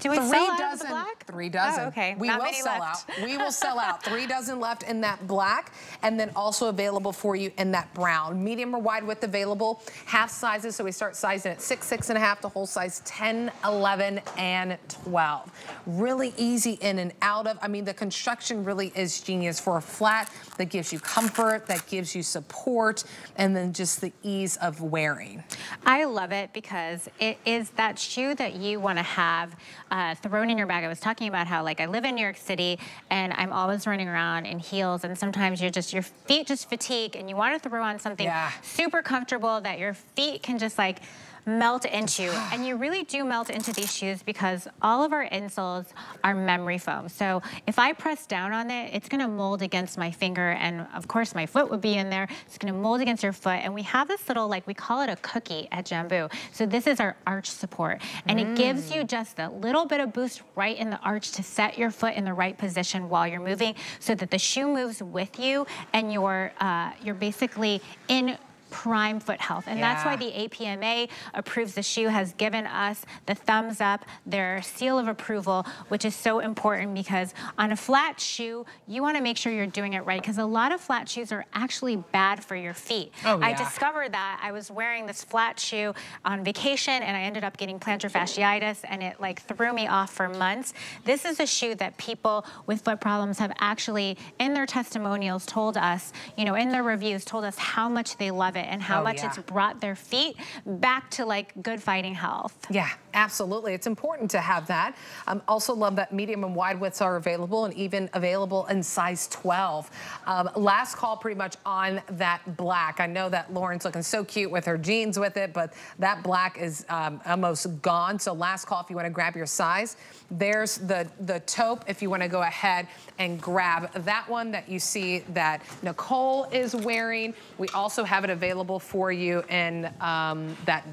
Do we three sell out dozen, black? Three dozen. Oh, okay. We Not will sell left. out. We will sell out. Three dozen left in that black, and then also available for you in that brown. Medium or wide width available. Half sizes, so we start sizing at six, six and a half to whole size 10, 11, and 12. Really easy in and out of. I mean, the construction really is genius for a flat that gives you comfort, that gives you support, and then just the ease of wearing. I love it because it is that shoe that you want to have uh, thrown in your bag. I was talking about how like I live in New York City and I'm always running around in heels and sometimes you're just, your feet just fatigue and you want to throw on something yeah. super comfortable that your feet can just like melt into. and you really do melt into these shoes because all of our insoles are memory foam. So if I press down on it, it's gonna mold against my finger and of course my foot would be in there. It's gonna mold against your foot. And we have this little, like we call it a cookie at Jambu. So this is our arch support. And mm. it gives you mm. just a little bit of boost right in the arch to set your foot in the right position while you're moving so that the shoe moves with you and you're, uh, you're basically in prime foot health. And yeah. that's why the APMA approves the shoe, has given us the thumbs up, their seal of approval, which is so important because on a flat shoe, you wanna make sure you're doing it right because a lot of flat shoes are actually bad for your feet. Oh, yeah. I discovered that. I was wearing this flat shoe on vacation and I ended up getting plantar fasciitis and it like threw me off for months. This is a shoe that people with foot problems have actually, in their testimonials, told us, you know, in their reviews, told us how much they love it and how oh, much yeah. it's brought their feet back to like good fighting health. Yeah, absolutely. It's important to have that. Um, also love that medium and wide widths are available and even available in size 12. Um, last call pretty much on that black. I know that Lauren's looking so cute with her jeans with it, but that black is um, almost gone. So last call if you want to grab your size. There's the, the taupe if you want to go ahead and grab that one that you see that Nicole is wearing. We also have it available for you in um, that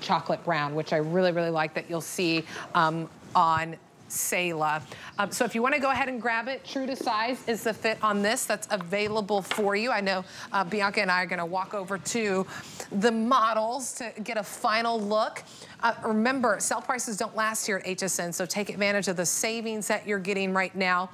chocolate brown, which I really, really like that you'll see um, on Selah. Um, so if you want to go ahead and grab it, true to size is the fit on this that's available for you. I know uh, Bianca and I are going to walk over to the models to get a final look. Uh, remember, sale prices don't last here at HSN, so take advantage of the savings that you're getting right now.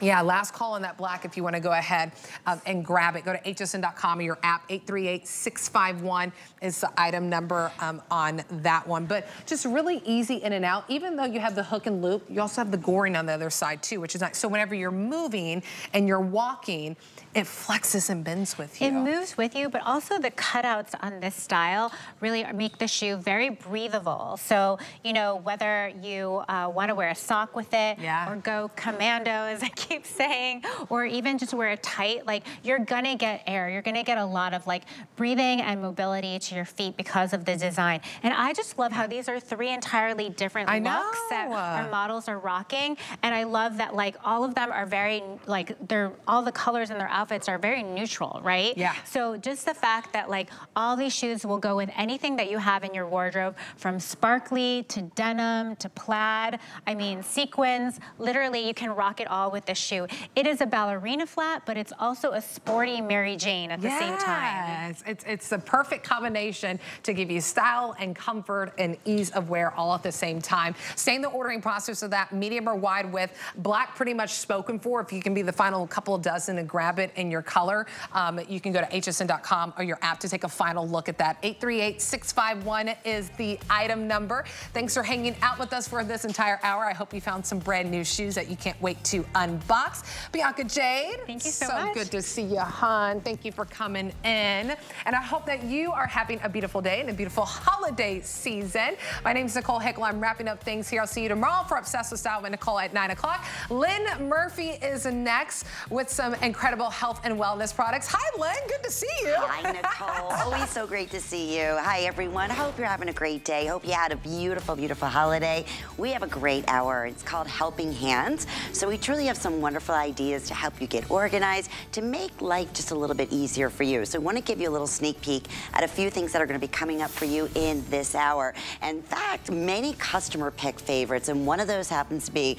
Yeah, last call on that black if you want to go ahead um, and grab it. Go to hsn.com or your app, 838-651 is the item number um, on that one. But just really easy in and out. Even though you have the hook and loop, you also have the goring on the other side too, which is nice. So whenever you're moving and you're walking, it flexes and bends with you. It moves with you, but also the cutouts on this style really make the shoe very breathable. So, you know, whether you uh, want to wear a sock with it yeah. or go commando, as I keep saying, or even just wear it tight, like you're gonna get air. You're gonna get a lot of like breathing and mobility to your feet because of the design. And I just love how these are three entirely different I looks know. that our models are rocking. And I love that like all of them are very, like they're, all the colors in their outfits are very neutral, right? Yeah. So just the fact that like all these shoes will go with anything that you have in your wardrobe from sparkly to denim to plaid, I mean sequins, literally you can rock it all with this shoe. It is a ballerina flat, but it's also a sporty Mary Jane at the yes. same time. Yes, it's, it's the perfect combination to give you style and comfort and ease of wear all at the same time. Stay in the ordering process of that medium or wide width. Black pretty much spoken for. If you can be the final couple of dozen and grab it in your color, um, you can go to hsn.com or your app to take a final look at that. 838-651 is the item number. Thanks for hanging out with us for this entire hour. I hope you found some brand new shoes that you can't wait to unbox. Bianca Jade. Thank you so, so much. good to see you, hon. Thank you for coming in. And I hope that you are having a beautiful day and a beautiful holiday season. My name is Nicole Hickl. I'm wrapping up things here. I'll see you tomorrow for Obsessed with Style with Nicole at 9 o'clock. Lynn Murphy is next with some incredible health and wellness products. Hi, Lynn. Good to see you. Hi, Nicole. Always so great to see you. Hi, everyone. Hope you're having a great day. Hope you had a beautiful, beautiful holiday. We have a great hour. It's called Helping Hands. So we truly have some wonderful ideas to help you get organized, to make life just a little bit easier for you. So we want to give you a little sneak peek at a few things that are going to be coming up for you in this hour. In fact, many customer pick favorites, and one of those happens to be